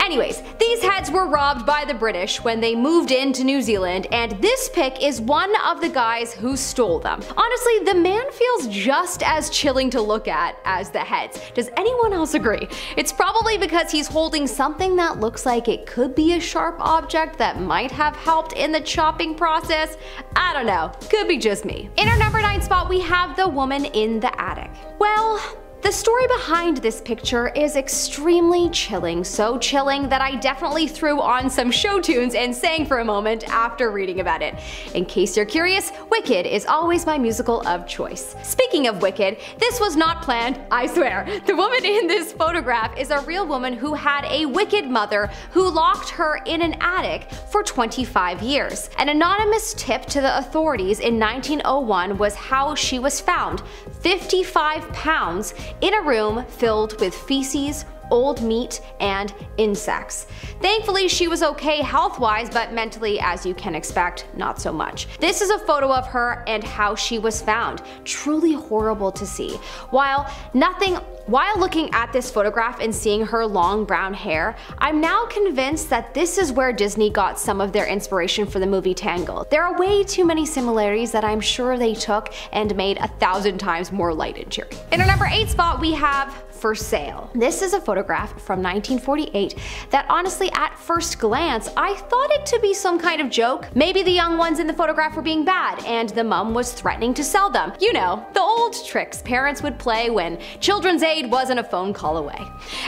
Anyways, these heads were robbed by the British when they moved into New Zealand, and this pic is one of the guys who stole them. Honestly, the man feels just as chilling to look at as the heads. Does anyone else agree? It's probably because he's holding something that looks like it could be a sharp object that might have helped in the chopping process. I don't know, could be just me. In our number 9 spot we have the woman in the attic. Well, the story behind this picture is extremely chilling, so chilling that I definitely threw on some show tunes and sang for a moment after reading about it. In case you're curious, Wicked is always my musical of choice. Speaking of Wicked, this was not planned, I swear. The woman in this photograph is a real woman who had a wicked mother who locked her in an attic for 25 years. An anonymous tip to the authorities in 1901 was how she was found, 55 pounds in a room filled with feces, old meat, and insects. Thankfully, she was okay health-wise, but mentally, as you can expect, not so much. This is a photo of her and how she was found. Truly horrible to see. While nothing while looking at this photograph and seeing her long brown hair, I'm now convinced that this is where Disney got some of their inspiration for the movie Tangled. There are way too many similarities that I'm sure they took and made a thousand times more light and cheery. In our number 8 spot we have for sale. This is a photograph from 1948 that honestly at first glance I thought it to be some kind of joke. Maybe the young ones in the photograph were being bad and the mum was threatening to sell them. You know, the old tricks parents would play when children's aid wasn't a phone call away.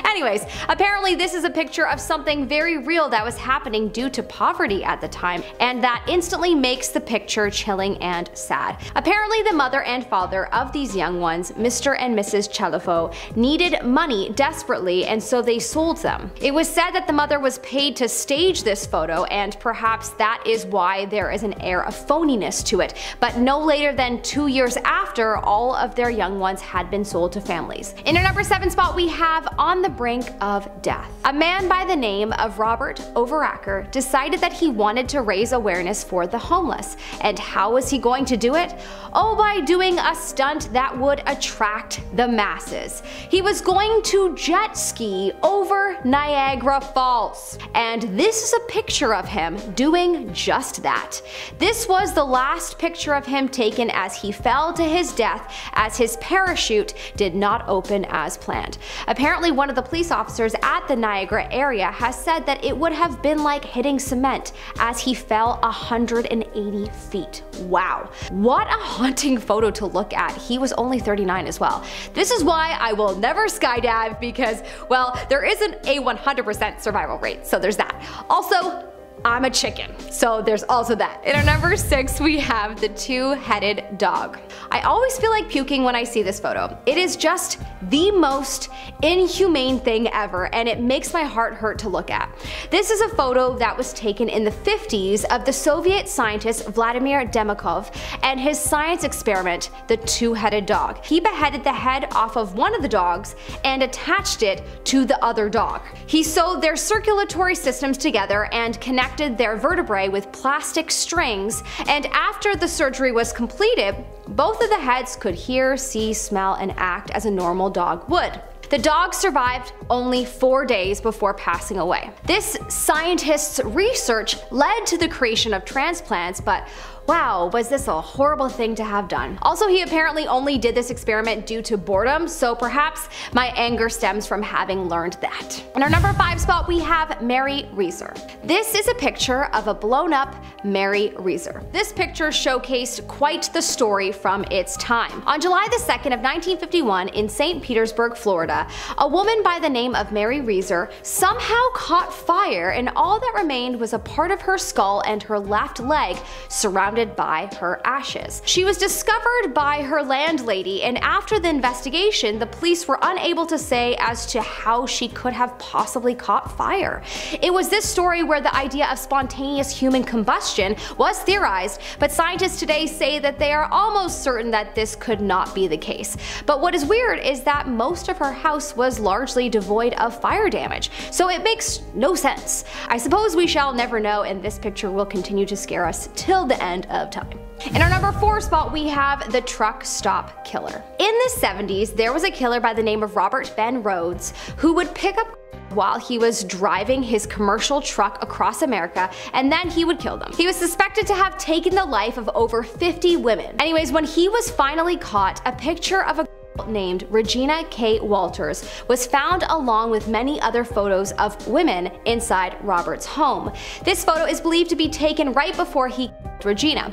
Anyways, apparently this is a picture of something very real that was happening due to poverty at the time and that instantly makes the picture chilling and sad. Apparently the mother and father of these young ones, Mr. and Mrs. Chalifoux, needed money desperately and so they sold them. It was said that the mother was paid to stage this photo and perhaps that is why there is an air of phoniness to it, but no later than two years after all of their young ones had been sold to families. In our number 7 spot we have On the Brink of Death. A man by the name of Robert Overacker decided that he wanted to raise awareness for the homeless. And how was he going to do it? Oh by doing a stunt that would attract the masses. He was going to jet ski over Niagara Falls. And this is a picture of him doing just that. This was the last picture of him taken as he fell to his death as his parachute did not open as planned. Apparently one of the police officers at the Niagara area has said that it would have been like hitting cement as he fell 180 feet. Wow. What a haunting photo to look at. He was only 39 as well. This is why I will never skydive because, well, there isn't a 100% survival rate, so there's that. Also, I'm a chicken, so there's also that. In our number 6 we have the two-headed dog. I always feel like puking when I see this photo. It is just the most inhumane thing ever and it makes my heart hurt to look at. This is a photo that was taken in the 50s of the Soviet scientist Vladimir Demikhov and his science experiment, the two-headed dog. He beheaded the head off of one of the dogs and attached it to the other dog. He sewed their circulatory systems together and connected connected their vertebrae with plastic strings, and after the surgery was completed, both of the heads could hear, see, smell, and act as a normal dog would. The dog survived only four days before passing away. This scientist's research led to the creation of transplants, but Wow, was this a horrible thing to have done. Also, he apparently only did this experiment due to boredom, so perhaps my anger stems from having learned that. In our number 5 spot we have Mary Reeser. This is a picture of a blown up Mary Reeser. This picture showcased quite the story from its time. On July the 2nd of 1951 in St. Petersburg, Florida, a woman by the name of Mary Reeser somehow caught fire and all that remained was a part of her skull and her left leg surrounded surrounded by her ashes. She was discovered by her landlady and after the investigation the police were unable to say as to how she could have possibly caught fire. It was this story where the idea of spontaneous human combustion was theorized, but scientists today say that they are almost certain that this could not be the case. But what is weird is that most of her house was largely devoid of fire damage, so it makes no sense. I suppose we shall never know and this picture will continue to scare us till the end of time. In our number 4 spot we have the truck stop killer. In the 70s there was a killer by the name of Robert Ben Rhodes who would pick up while he was driving his commercial truck across America and then he would kill them. He was suspected to have taken the life of over 50 women. Anyways, when he was finally caught, a picture of a named Regina K. Walters was found along with many other photos of women inside Robert's home. This photo is believed to be taken right before he Regina.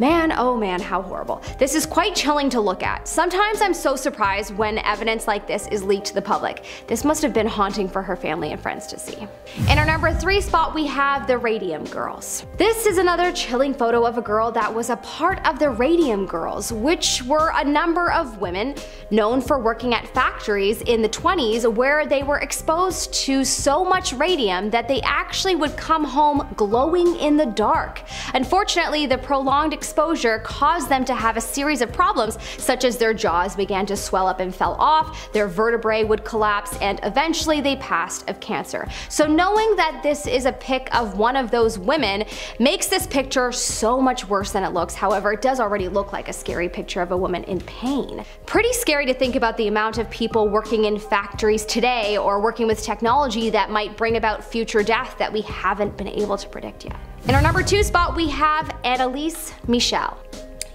Man, oh man, how horrible. This is quite chilling to look at. Sometimes I'm so surprised when evidence like this is leaked to the public. This must have been haunting for her family and friends to see. In our number 3 spot we have the Radium Girls. This is another chilling photo of a girl that was a part of the Radium Girls, which were a number of women known for working at factories in the 20s where they were exposed to so much radium that they actually would come home glowing in the dark. Unfortunately, the prolonged exposure caused them to have a series of problems such as their jaws began to swell up and fell off, their vertebrae would collapse, and eventually they passed of cancer. So knowing that this is a pic of one of those women makes this picture so much worse than it looks. However, it does already look like a scary picture of a woman in pain. Pretty scary to think about the amount of people working in factories today or working with technology that might bring about future death that we haven't been able to predict yet. In our number 2 spot we have Anneliese Michel.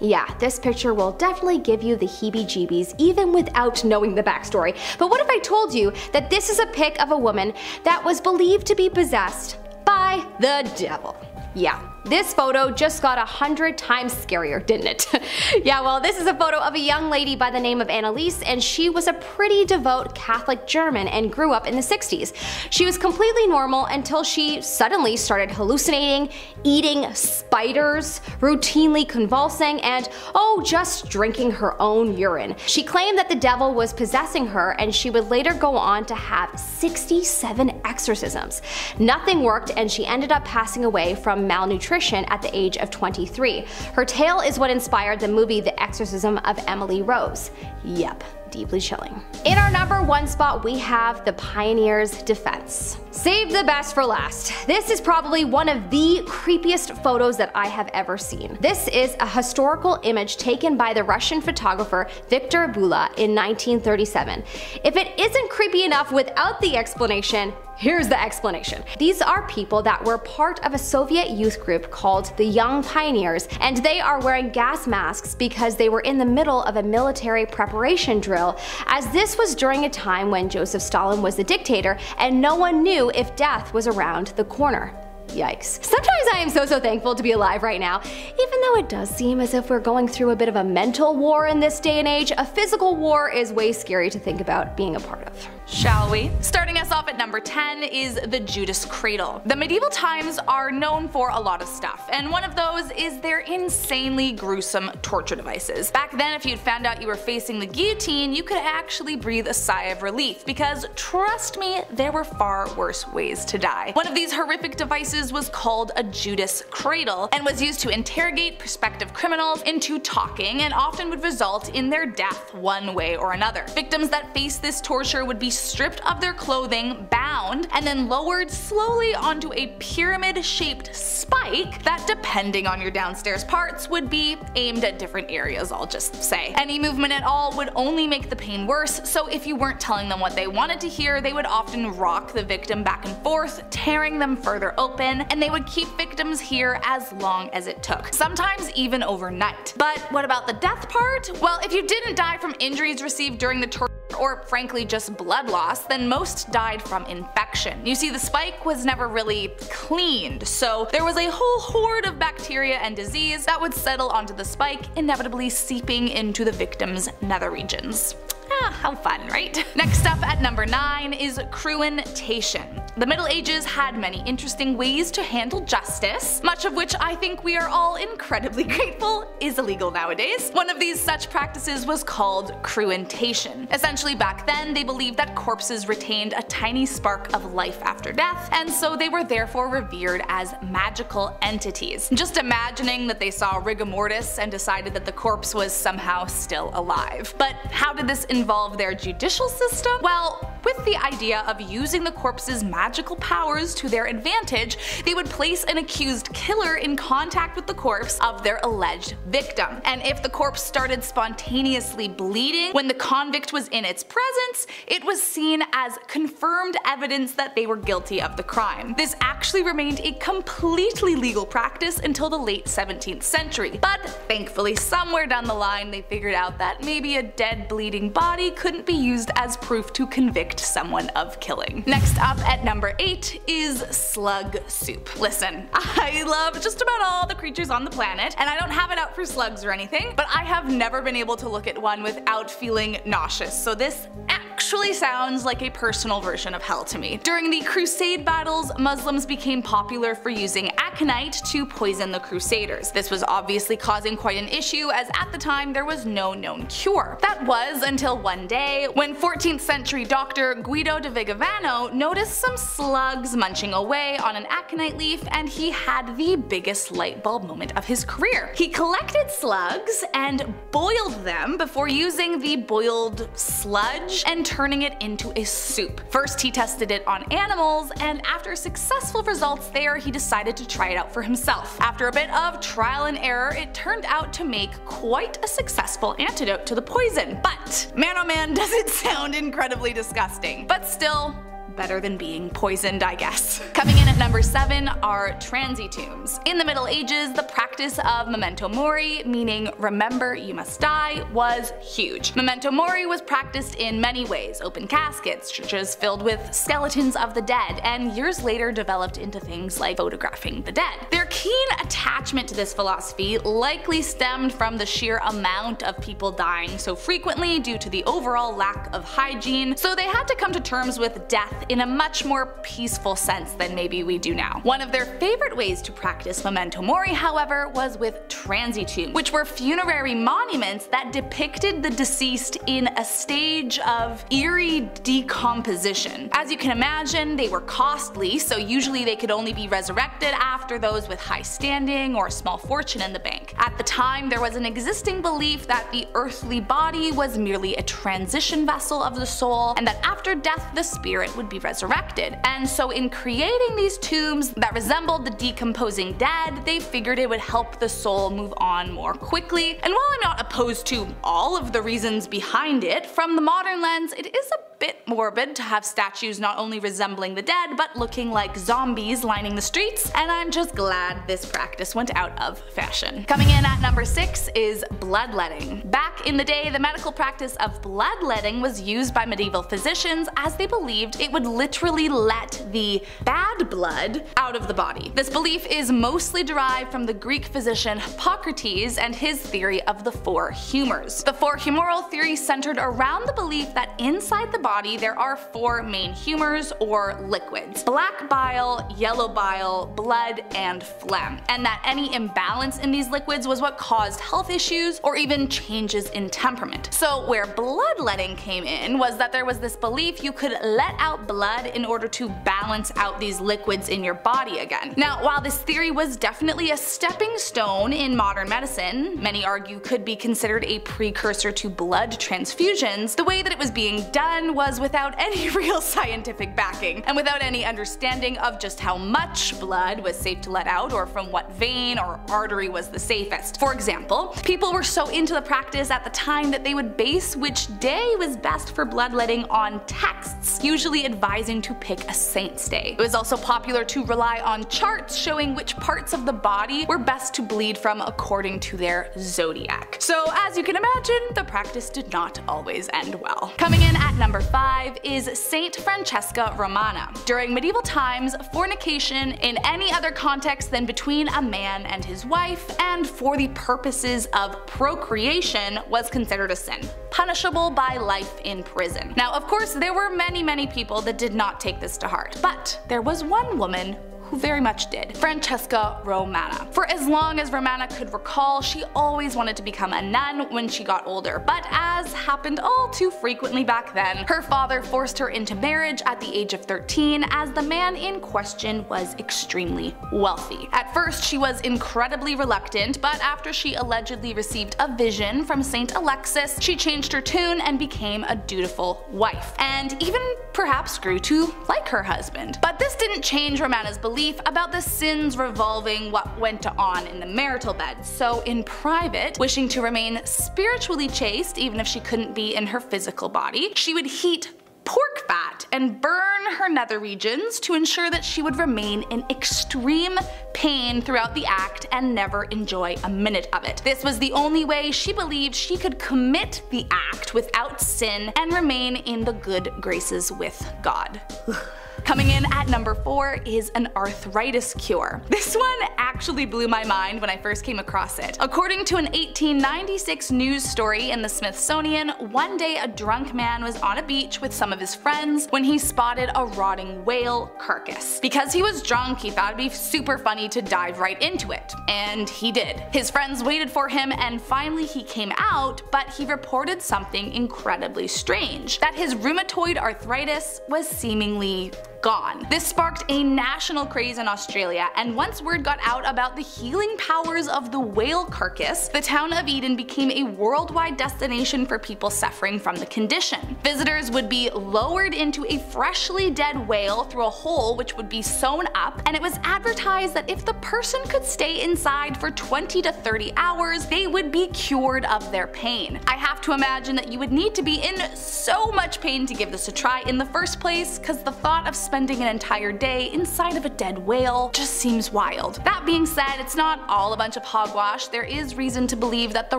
Yeah, this picture will definitely give you the heebie-jeebies even without knowing the backstory. But what if I told you that this is a pic of a woman that was believed to be possessed by the devil? Yeah, this photo just got a hundred times scarier, didn't it? [LAUGHS] yeah, well, this is a photo of a young lady by the name of Anneliese, and she was a pretty devout Catholic German and grew up in the 60s. She was completely normal until she suddenly started hallucinating, eating spiders, routinely convulsing, and oh, just drinking her own urine. She claimed that the devil was possessing her, and she would later go on to have 67 exorcisms. Nothing worked, and she ended up passing away from malnutrition at the age of 23. Her tale is what inspired the movie The Exorcism of Emily Rose. Yep, deeply chilling. In our number one spot we have the Pioneer's Defense. Save the best for last. This is probably one of the creepiest photos that I have ever seen. This is a historical image taken by the Russian photographer Viktor Bulla in 1937. If it isn't creepy enough without the explanation, Here's the explanation. These are people that were part of a Soviet youth group called the Young Pioneers, and they are wearing gas masks because they were in the middle of a military preparation drill, as this was during a time when Joseph Stalin was the dictator and no one knew if death was around the corner. Yikes. Sometimes I am so so thankful to be alive right now. Even though it does seem as if we're going through a bit of a mental war in this day and age, a physical war is way scary to think about being a part of. Shall we? Starting us off at number 10 is the Judas Cradle. The medieval times are known for a lot of stuff, and one of those is their insanely gruesome torture devices. Back then if you'd found out you were facing the guillotine, you could actually breathe a sigh of relief, because trust me, there were far worse ways to die. One of these horrific devices was called a Judas Cradle, and was used to interrogate prospective criminals into talking and often would result in their death one way or another. Victims that faced this torture would be stripped of their clothing, bound, and then lowered slowly onto a pyramid shaped spike that depending on your downstairs parts would be aimed at different areas I'll just say. Any movement at all would only make the pain worse so if you weren't telling them what they wanted to hear they would often rock the victim back and forth, tearing them further open, and they would keep victims here as long as it took, sometimes even overnight. But what about the death part? Well if you didn't die from injuries received during the torture or frankly just blood loss, then most died from infection. You see the spike was never really cleaned, so there was a whole horde of bacteria and disease that would settle onto the spike, inevitably seeping into the victim's nether regions. Ah, how fun, right? [LAUGHS] Next up at number 9 is cruentation. The Middle Ages had many interesting ways to handle justice, much of which I think we are all incredibly [LAUGHS] grateful is illegal nowadays. One of these such practices was called cruentation. Essentially back then they believed that corpses retained a tiny spark of life after death, and so they were therefore revered as magical entities. Just imagining that they saw rigor mortis and decided that the corpse was somehow still alive. But how did this involve their judicial system? Well, with the idea of using the corpse's magical powers to their advantage, they would place an accused killer in contact with the corpse of their alleged victim. And if the corpse started spontaneously bleeding when the convict was in its presence, it was seen as confirmed evidence that they were guilty of the crime. This actually remained a completely legal practice until the late 17th century, but thankfully somewhere down the line they figured out that maybe a dead bleeding body couldn't be used as proof to convict someone of killing. Next up at number 8 is slug soup. Listen, [LAUGHS] I love just about all the creatures on the planet, and I don't have it out for slugs or anything, but I have never been able to look at one without feeling nauseous, so this actually sounds like a personal version of hell to me. During the Crusade battles, Muslims became popular for using aconite to poison the Crusaders. This was obviously causing quite an issue as at the time there was no known cure. That was until one day when 14th century doctor Guido de Vigevano noticed some slugs munching away on an aconite leaf and he had the biggest light bulb moment of his career. He collected slugs and boiled them before using the boiled sludge and turning it into a soup. First he tested it on animals and after successful results there he decided to try it out for himself. After a bit of trial and error it turned out to make quite a successful antidote to the poison. But man oh [LAUGHS] does it sound incredibly disgusting. But still, better than being poisoned, I guess. Coming in at number 7 are transi tombs. In the Middle Ages, the practice of memento mori, meaning remember you must die, was huge. Memento mori was practiced in many ways, open caskets, churches filled with skeletons of the dead, and years later developed into things like photographing the dead. Their keen attachment to this philosophy likely stemmed from the sheer amount of people dying so frequently due to the overall lack of hygiene, so they had to come to terms with death in a much more peaceful sense than maybe we do now. One of their favorite ways to practice memento mori, however, was with transi tombs, which were funerary monuments that depicted the deceased in a stage of eerie decomposition. As you can imagine, they were costly, so usually they could only be resurrected after those with high standing or a small fortune in the bank. At the time, there was an existing belief that the earthly body was merely a transition vessel of the soul, and that after death the spirit would be resurrected. And so in creating these tombs that resembled the decomposing dead, they figured it would help the soul move on more quickly. And while I'm not opposed to all of the reasons behind it, from the modern lens it is a bit morbid to have statues not only resembling the dead but looking like zombies lining the streets, and I'm just glad this practice went out of fashion. Coming in at number 6 is bloodletting. Back in the day, the medical practice of bloodletting was used by medieval physicians as they believed it would literally let the bad blood out of the body. This belief is mostly derived from the Greek physician Hippocrates and his theory of the four humors. The four humoral theory centered around the belief that inside the body there are four main humors or liquids. Black bile, yellow bile, blood, and phlegm. And that any imbalance in these liquids was what caused health issues or even changes in temperament. So where bloodletting came in was that there was this belief you could let out blood in order to balance out these liquids in your body again. Now while this theory was definitely a stepping stone in modern medicine, many argue could be considered a precursor to blood transfusions, the way that it was being done was without [LAUGHS] any real scientific backing, and without any understanding of just how much blood was safe to let out or from what vein or artery was the safest. For example, people were so into the practice at the time that they would base which day was best for bloodletting on texts, usually advising to pick a saint's day. It was also popular to rely on charts showing which parts of the body were best to bleed from according to their zodiac. So as you can imagine, the practice did not always end well. Coming in at number 5 is Saint Francesca Romana. During medieval times, fornication in any other context than between a man and his wife, and for the purposes of procreation, was considered a sin, punishable by life in prison. Now of course there were many many people that did not take this to heart, but there was one woman who very much did, Francesca Romana. For as long as Romana could recall, she always wanted to become a nun when she got older, but as happened all too frequently back then, her father forced her into marriage at the age of 13 as the man in question was extremely wealthy. At first she was incredibly reluctant, but after she allegedly received a vision from Saint Alexis, she changed her tune and became a dutiful wife, and even perhaps grew to like her husband. But this didn't change Romana's belief about the sins revolving what went on in the marital bed, so in private, wishing to remain spiritually chaste even if she couldn't be in her physical body, she would heat pork fat and burn her nether regions to ensure that she would remain in extreme pain throughout the act and never enjoy a minute of it. This was the only way she believed she could commit the act without sin and remain in the good graces with God. [LAUGHS] Coming in at number 4 is an arthritis cure. [LAUGHS] This one actually blew my mind when I first came across it. According to an 1896 news story in the Smithsonian, one day a drunk man was on a beach with some of his friends when he spotted a rotting whale carcass. Because he was drunk, he thought it'd be super funny to dive right into it. And he did. His friends waited for him and finally he came out, but he reported something incredibly strange. That his rheumatoid arthritis was seemingly gone. This sparked a national craze in Australia, and once word got out about the healing powers of the whale carcass, the town of Eden became a worldwide destination for people suffering from the condition. Visitors would be lowered into a freshly dead whale through a hole which would be sewn up, and it was advertised that if the person could stay inside for 20 to 30 hours, they would be cured of their pain. I have to imagine that you would need to be in so much pain to give this a try in the first place, cause the thought of spending an entire day inside of a dead whale just seems wild. That being said, it's not all a bunch of hogwash. There is reason to believe that the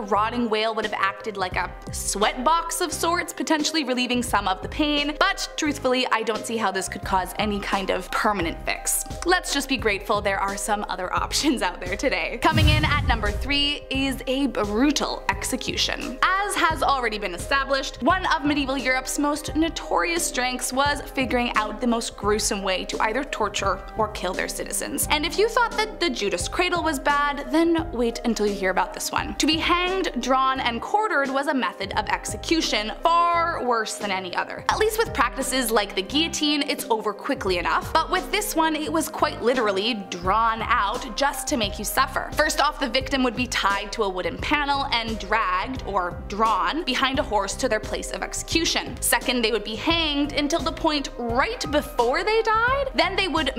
rotting whale would have acted like a sweat box of sorts, potentially relieving some of the pain, but truthfully I don't see how this could cause any kind of permanent fix. Let's just be grateful there are some other [LAUGHS] options out there today. Coming in at number 3 is a brutal execution. As has already been established, one of medieval Europe's most notorious strengths was figuring out the most gruesome way to either torture or kill their citizens. And if you thought that the Judas Cradle was bad, then wait until you hear about this one. To be hanged, drawn, and quartered was a method of execution far worse than any other. At least with practices like the guillotine, it's over quickly enough, but with this one it was quite literally drawn out just to make you suffer. First off, the victim would be tied to a wooden panel and dragged, or drawn, behind a horse to their place of execution. Second, they would be hanged until the point right before before they died, then they would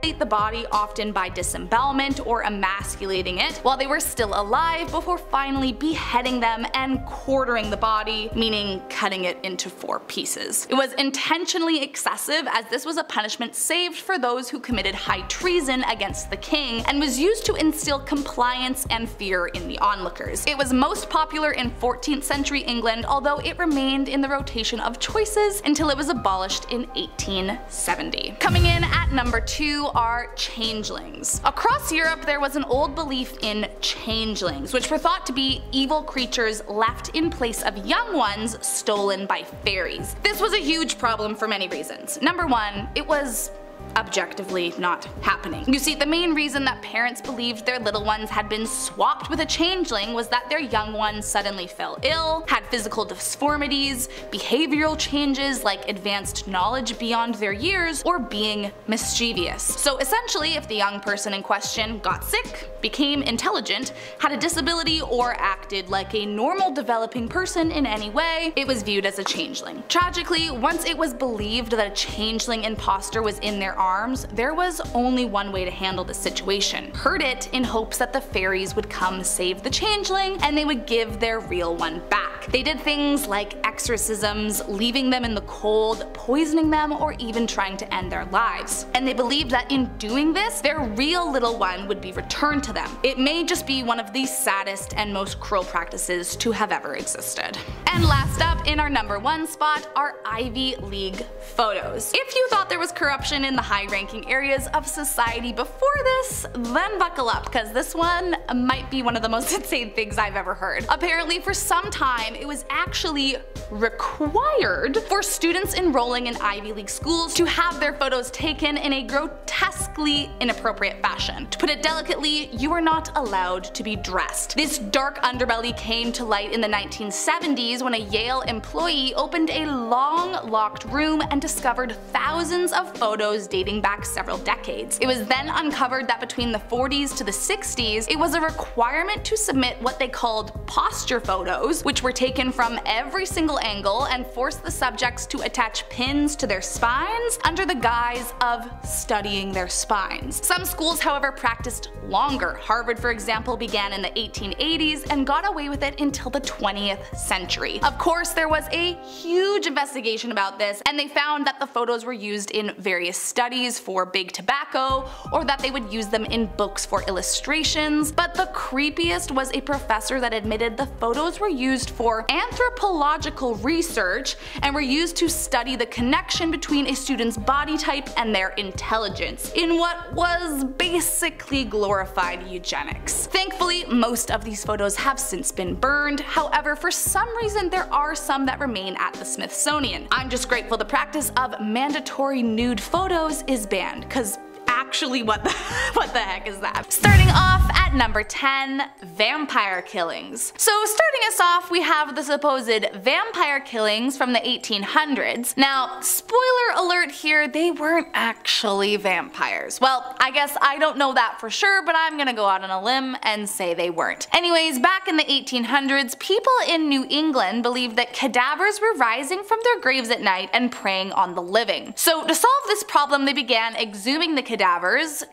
the body often by disembowelment or emasculating it while they were still alive before finally beheading them and quartering the body, meaning cutting it into four pieces. It was intentionally excessive as this was a punishment saved for those who committed high treason against the king and was used to instill compliance and fear in the onlookers. It was most popular in 14th century England although it remained in the rotation of choices until it was abolished in 1870. Coming in at number 2 are changelings. Across Europe there was an old belief in changelings, which were thought to be evil creatures left in place of young ones stolen by fairies. This was a huge problem for many reasons. Number one, it was objectively not happening. You see, the main reason that parents believed their little ones had been swapped with a changeling was that their young ones suddenly fell ill, had physical deformities, behavioral changes like advanced knowledge beyond their years, or being mischievous. So essentially, if the young person in question got sick, became intelligent, had a disability, or acted like a normal developing person in any way, it was viewed as a changeling. Tragically, once it was believed that a changeling imposter was in their arms, there was only one way to handle the situation. Hurt it in hopes that the fairies would come save the changeling and they would give their real one back. They did things like exorcisms, leaving them in the cold, poisoning them, or even trying to end their lives. And they believed that in doing this, their real little one would be returned to them. It may just be one of the saddest and most cruel practices to have ever existed. And last up, in our number one spot, are Ivy League photos. If you thought there was corruption in the high-ranking areas of society before this, then buckle up, because this one might be one of the most [LAUGHS] insane things I've ever heard. Apparently for some time, it was actually required for students enrolling in Ivy League schools to have their photos taken in a grotesquely inappropriate fashion. To put it delicately, you are not allowed to be dressed. This dark underbelly came to light in the 1970s when a Yale employee opened a long locked room and discovered thousands of photos dating back several decades. It was then uncovered that between the 40s to the 60s, it was a requirement to submit what they called posture photos, which were taken from every single angle and forced the subjects to attach pins to their spines under the guise of studying their spines. Some schools however practiced longer. Harvard for example began in the 1880s and got away with it until the 20th century. Of course there was a huge investigation about this and they found that the photos were used in various studies for big tobacco or that they would use them in books for illustrations, but the creepiest was a professor that admitted the photos were used for anthropological research and were used to study the connection between a student's body type and their intelligence in what was basically glorified eugenics. Thankfully, most of these photos have since been burned, however for some reason there are some that remain at the Smithsonian. I'm just grateful the practice of mandatory nude photos is banned, cause actually what the, [LAUGHS] what the heck is that? Starting off at number 10, vampire killings. So starting us off, we have the supposed vampire killings from the 1800s. Now, spoiler alert here, they weren't actually vampires. Well, I guess I don't know that for sure, but I'm gonna go out on a limb and say they weren't. Anyways, back in the 1800s, people in New England believed that cadavers were rising from their graves at night and preying on the living. So to solve this problem, they began exhuming the cadavers.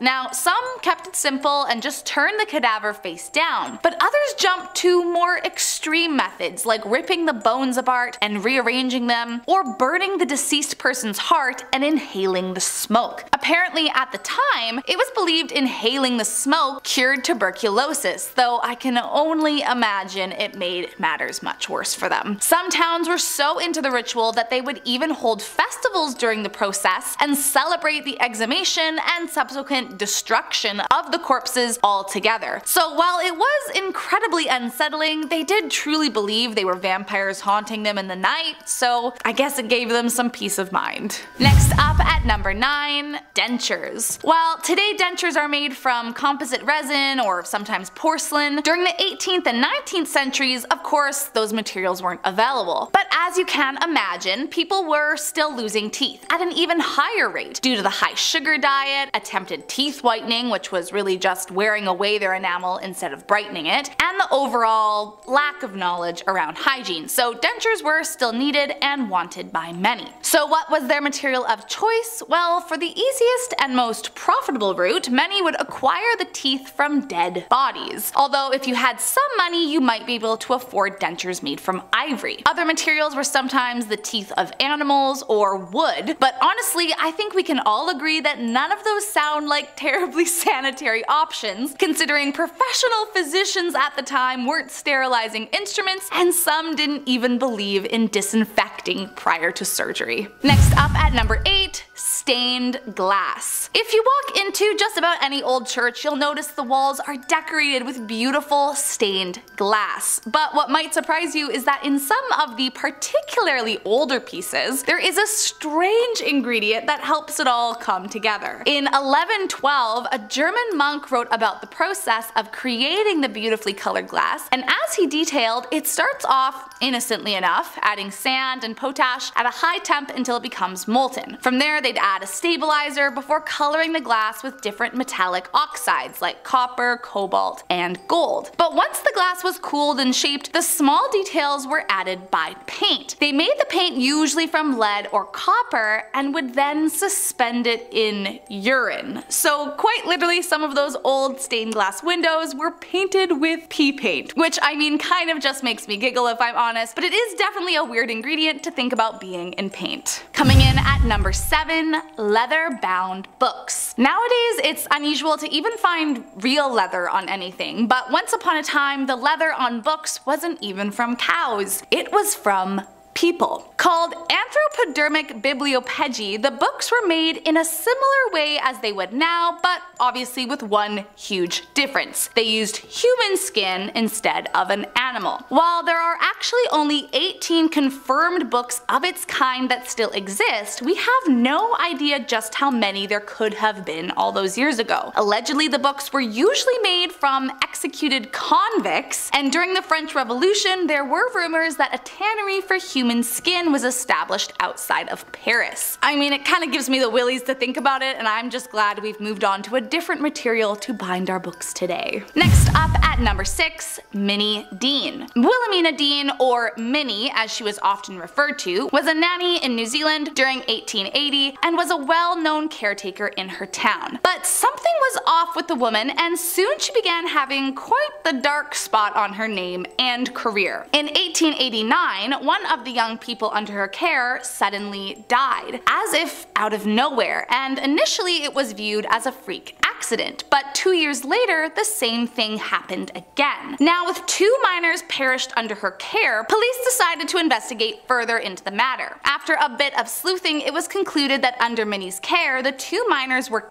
Now, some kept it simple and just turned the cadaver face down, but others jumped to more extreme methods like ripping the bones apart and rearranging them, or burning the deceased person's heart and inhaling the smoke. Apparently at the time, it was believed inhaling the smoke cured tuberculosis, though I can only imagine it made matters much worse for them. Some towns were so into the ritual that they would even hold festivals during the process and celebrate the exhumation and subsequent destruction of the corpses altogether. So while it was incredibly unsettling, they did truly believe they were vampires haunting them in the night, so I guess it gave them some peace of mind. Next up at number 9, dentures. While today dentures are made from composite resin or sometimes porcelain, during the 18th and 19th centuries, of course, those materials weren't available. But as you can imagine, people were still losing teeth at an even higher rate due to the high sugar diet, attempted teeth whitening, which was really just wearing away their enamel instead of brightening it, and the overall lack of knowledge around hygiene. So dentures were still needed and wanted by many. So what was their material of choice? Well, for the easiest and most profitable route, many would acquire the teeth from dead bodies. Although if you had some money, you might be able to afford dentures made from ivory. Other materials were sometimes the teeth of animals or wood, but honestly, I think we can all agree that none of those sound like terribly [LAUGHS] sanitary options, considering professional physicians at the time weren't sterilizing instruments and some didn't even believe in disinfecting prior to surgery. Next up at number 8, stained glass. If you walk into just about any old church, you'll notice the walls are decorated with beautiful stained glass. But what might surprise you is that in some of the particularly older pieces, there is a strange ingredient that helps it all come together. In 1112, a German monk wrote about the process of creating the beautifully colored glass, and as he detailed, it starts off, innocently enough, adding sand and potash at a high temp until it becomes molten. From there, they'd add a stabilizer before coloring the glass with different metallic oxides like copper, cobalt, and gold. But once the glass was cooled and shaped, the small details were added by paint. They made the paint usually from lead or copper and would then suspend it in urine. So quite literally some of those old stained glass windows were painted with pee paint, which I mean kind of just makes me giggle if I'm honest, but it is definitely a weird ingredient to think about being in paint. Coming in at number 7, leather bound books. Nowadays it's unusual to even find real leather on anything, but once upon a time the leather on books wasn't even from cows. It was from people. Called Anthropodermic Bibliopegy, the books were made in a similar way as they would now, but obviously with one huge difference. They used human skin instead of an animal. While there are actually only 18 confirmed books of its kind that still exist, we have no idea just how many there could have been all those years ago. Allegedly the books were usually made from executed convicts, and during the French Revolution there were rumors that a tannery for human human skin was established outside of Paris. I mean, it kind of gives me the willies to think about it, and I'm just glad we've moved on to a different material to bind our books today. Next up at number 6, Minnie Dean. Wilhelmina Dean, or Minnie as she was often referred to, was a nanny in New Zealand during 1880 and was a well-known caretaker in her town. But something was off with the woman and soon she began having quite the dark spot on her name and career. In 1889, one of the young people under her care suddenly died, as if out of nowhere, and initially it was viewed as a freak accident, but two years later the same thing happened again. Now with two minors perished under her care, police decided to investigate further into the matter. After a bit of sleuthing, it was concluded that under Minnie's care, the two minors were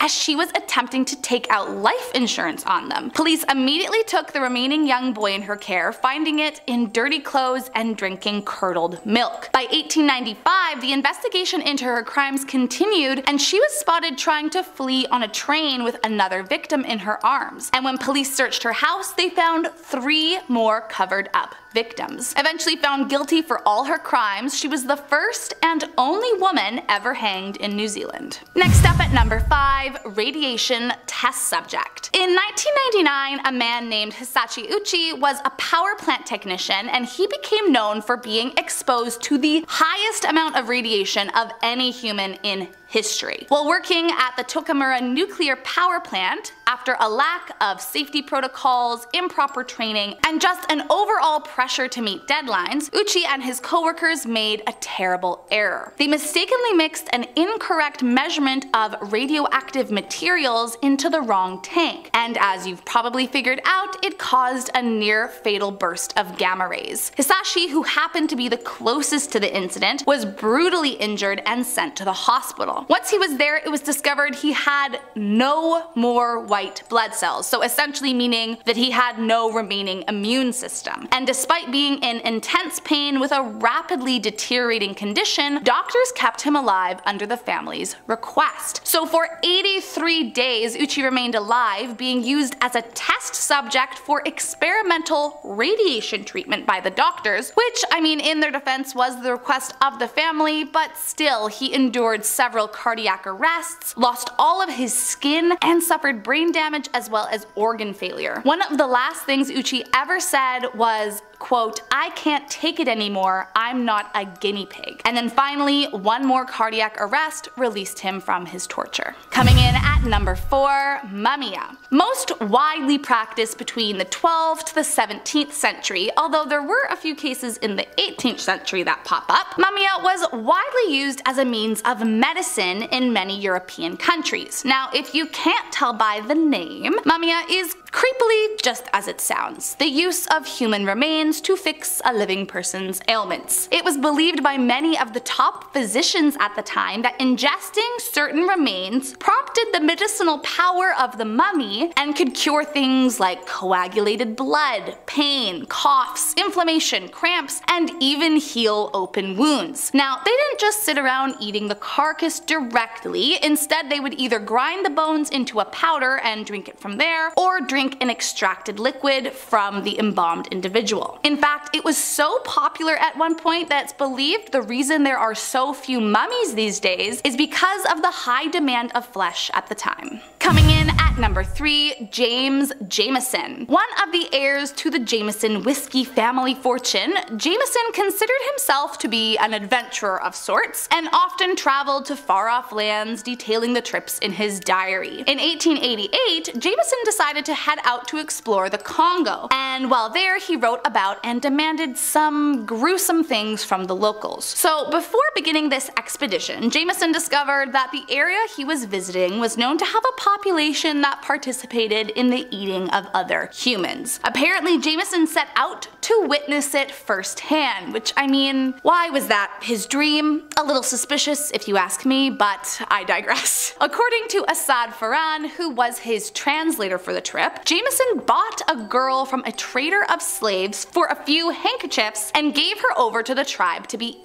as she was attempting to take out life insurance on them. Police immediately took the remaining young boy in her care, finding it in dirty clothes and drinking curdled milk. By 1895, the investigation into her crimes continued and she was spotted trying to flee on a train with another victim in her arms. And when police searched her house, they found three more covered up victims. Eventually found guilty for all her crimes, she was the first and only woman ever hanged in New Zealand. Next up at number 5, radiation test subject. In 1999, a man named Hisashi Ouchi was a power plant technician and he became known for being exposed to the highest amount of radiation of any human in history. While working at the Tokaimura nuclear power plant, after a lack of safety protocols, improper training, and just an overall pressure to meet deadlines, Ouchi and his coworkers made a terrible error. They mistakenly mixed an incorrect measurement of radioactive materials into the wrong tank, and as you've probably figured out, it caused a near fatal burst of gamma rays. Hisashi, who happened to be the closest to the incident, was brutally injured and sent to the hospital. Once he was there, it was discovered he had no more white blood cells, so essentially meaning that he had no remaining immune system. And despite being in intense pain with a rapidly deteriorating condition, doctors kept him alive under the family's request. So for 83 days, Ouchi remained alive, being used as a test subject for experimental radiation treatment by the doctors, which, I mean, in their defense was the request of the family, but still, he endured several cardiac arrests, lost all of his skin, and suffered brain damage as well as organ failure. One of the last things Ouchi ever said was, quote, I can't take it anymore, I'm not a guinea pig. And then finally, one more cardiac arrest released him from his torture. Coming in at number 4, Mumia. Most widely practiced between the 12th to the 17th century, although there were a few cases in the 18th century that pop up, mumia was widely used as a means of medicine in many European countries. Now, if you can't tell by the name, mumia is creepily just as it sounds, the use of human remains to fix a living person's ailments. It was believed by many of the top physicians at the time that ingesting certain remains prompted the medicinal power of the mummy and could cure things like coagulated blood, pain, coughs, inflammation, cramps, and even heal open wounds. Now, they didn't just sit around eating the carcass directly, instead they would either grind the bones into a powder and drink it from there, or drink drink an extracted liquid from the embalmed individual. In fact, it was so popular at one point that it's believed the reason there are so few mummies these days is because of the high demand of flesh at the time. Coming in at number 3, James Jameson. One of the heirs to the Jameson whiskey family fortune, Jameson considered himself to be an adventurer of sorts, and often traveled to far off lands detailing the trips in his diary. In 1888, Jameson decided to head out to explore the Congo, and while there he wrote about and demanded some gruesome things from the locals. So before beginning this expedition, Jameson discovered that the area he was visiting was known to have a population that participated in the eating of other humans. Apparently Jameson set out to witness it firsthand, which I mean, why was that his dream? A little suspicious if you ask me, but I digress. [LAUGHS] According to Assad Farran, who was his translator for the trip, Jameson bought a girl from a trader of slaves for a few handkerchiefs and gave her over to the tribe to be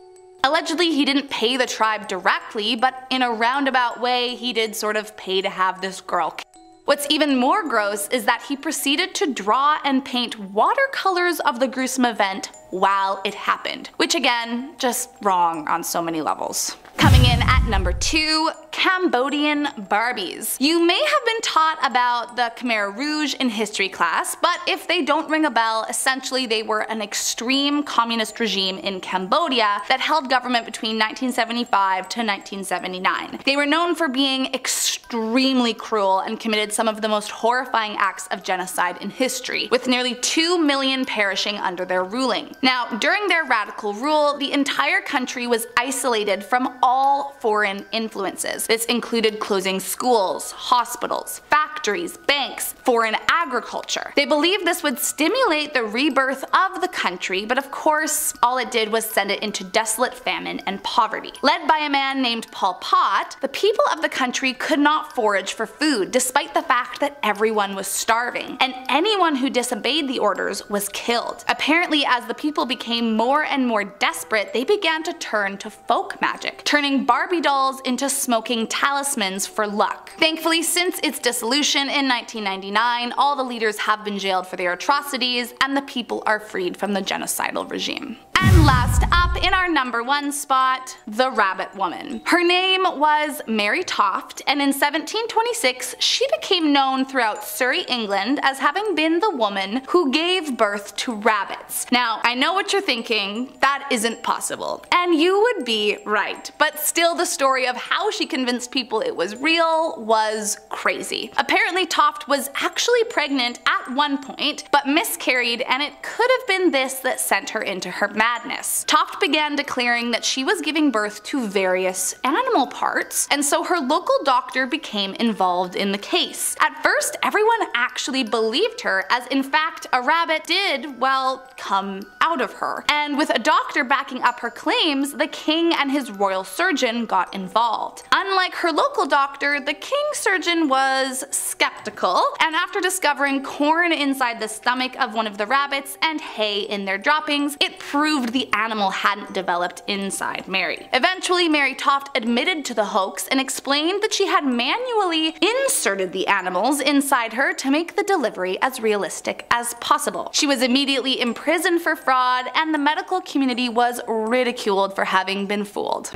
Allegedly, he didn't pay the tribe directly, but in a roundabout way, he did sort of pay to have this girl What's even more gross is that he proceeded to draw and paint watercolors of the gruesome event while it happened, which again, just wrong on so many levels. Coming in at number 2, Cambodian Barbies. You may have been taught about the Khmer Rouge in history class, but if they don't ring a bell, essentially they were an extreme communist regime in Cambodia that held government between 1975 to 1979. They were known for being extremely cruel and committed some of the most horrifying acts of genocide in history, with nearly 2 million perishing under their ruling. Now, during their radical rule, the entire country was isolated from all foreign influences. This included closing schools, hospitals, factories, banks, foreign agriculture. They believed this would stimulate the rebirth of the country, but of course, all it did was send it into desolate famine and poverty. Led by a man named Pol Pot, the people of the country could not forage for food, despite the fact that everyone was starving, and anyone who disobeyed the orders was killed. Apparently, as the people became more and more desperate, they began to turn to folk magic, turning Barbie dolls into smoking talismans for luck. Thankfully, since its dissolution in 1999, all the leaders have been jailed for their atrocities, and the people are freed from the genocidal regime. And last up in our number one spot, the Rabbit Woman. Her name was Mary Toft, and in 1726 she became known throughout Surrey, England as having been the woman who gave birth to rabbits. Now, I know what you're thinking, that isn't possible. And you would be right, but still the story of how she convinced people it was real was crazy. Apparently Toft was actually pregnant at one point, but miscarried and it could have been this that sent her into her madness madness. Toft began declaring that she was giving birth to various animal parts, and so her local doctor became involved in the case. At first, everyone actually believed her, as in fact a rabbit did, well, come out of her. And with a doctor backing up her claims, the king and his royal surgeon got involved. Unlike her local doctor, the king's surgeon was skeptical, and after discovering corn inside the stomach of one of the rabbits and hay in their droppings, it proved the animal hadn't developed inside Mary. Eventually, Mary Toft admitted to the hoax and explained that she had manually inserted the animals inside her to make the delivery as realistic as possible. She was immediately imprisoned for fraud, and the medical community was ridiculed for having been fooled.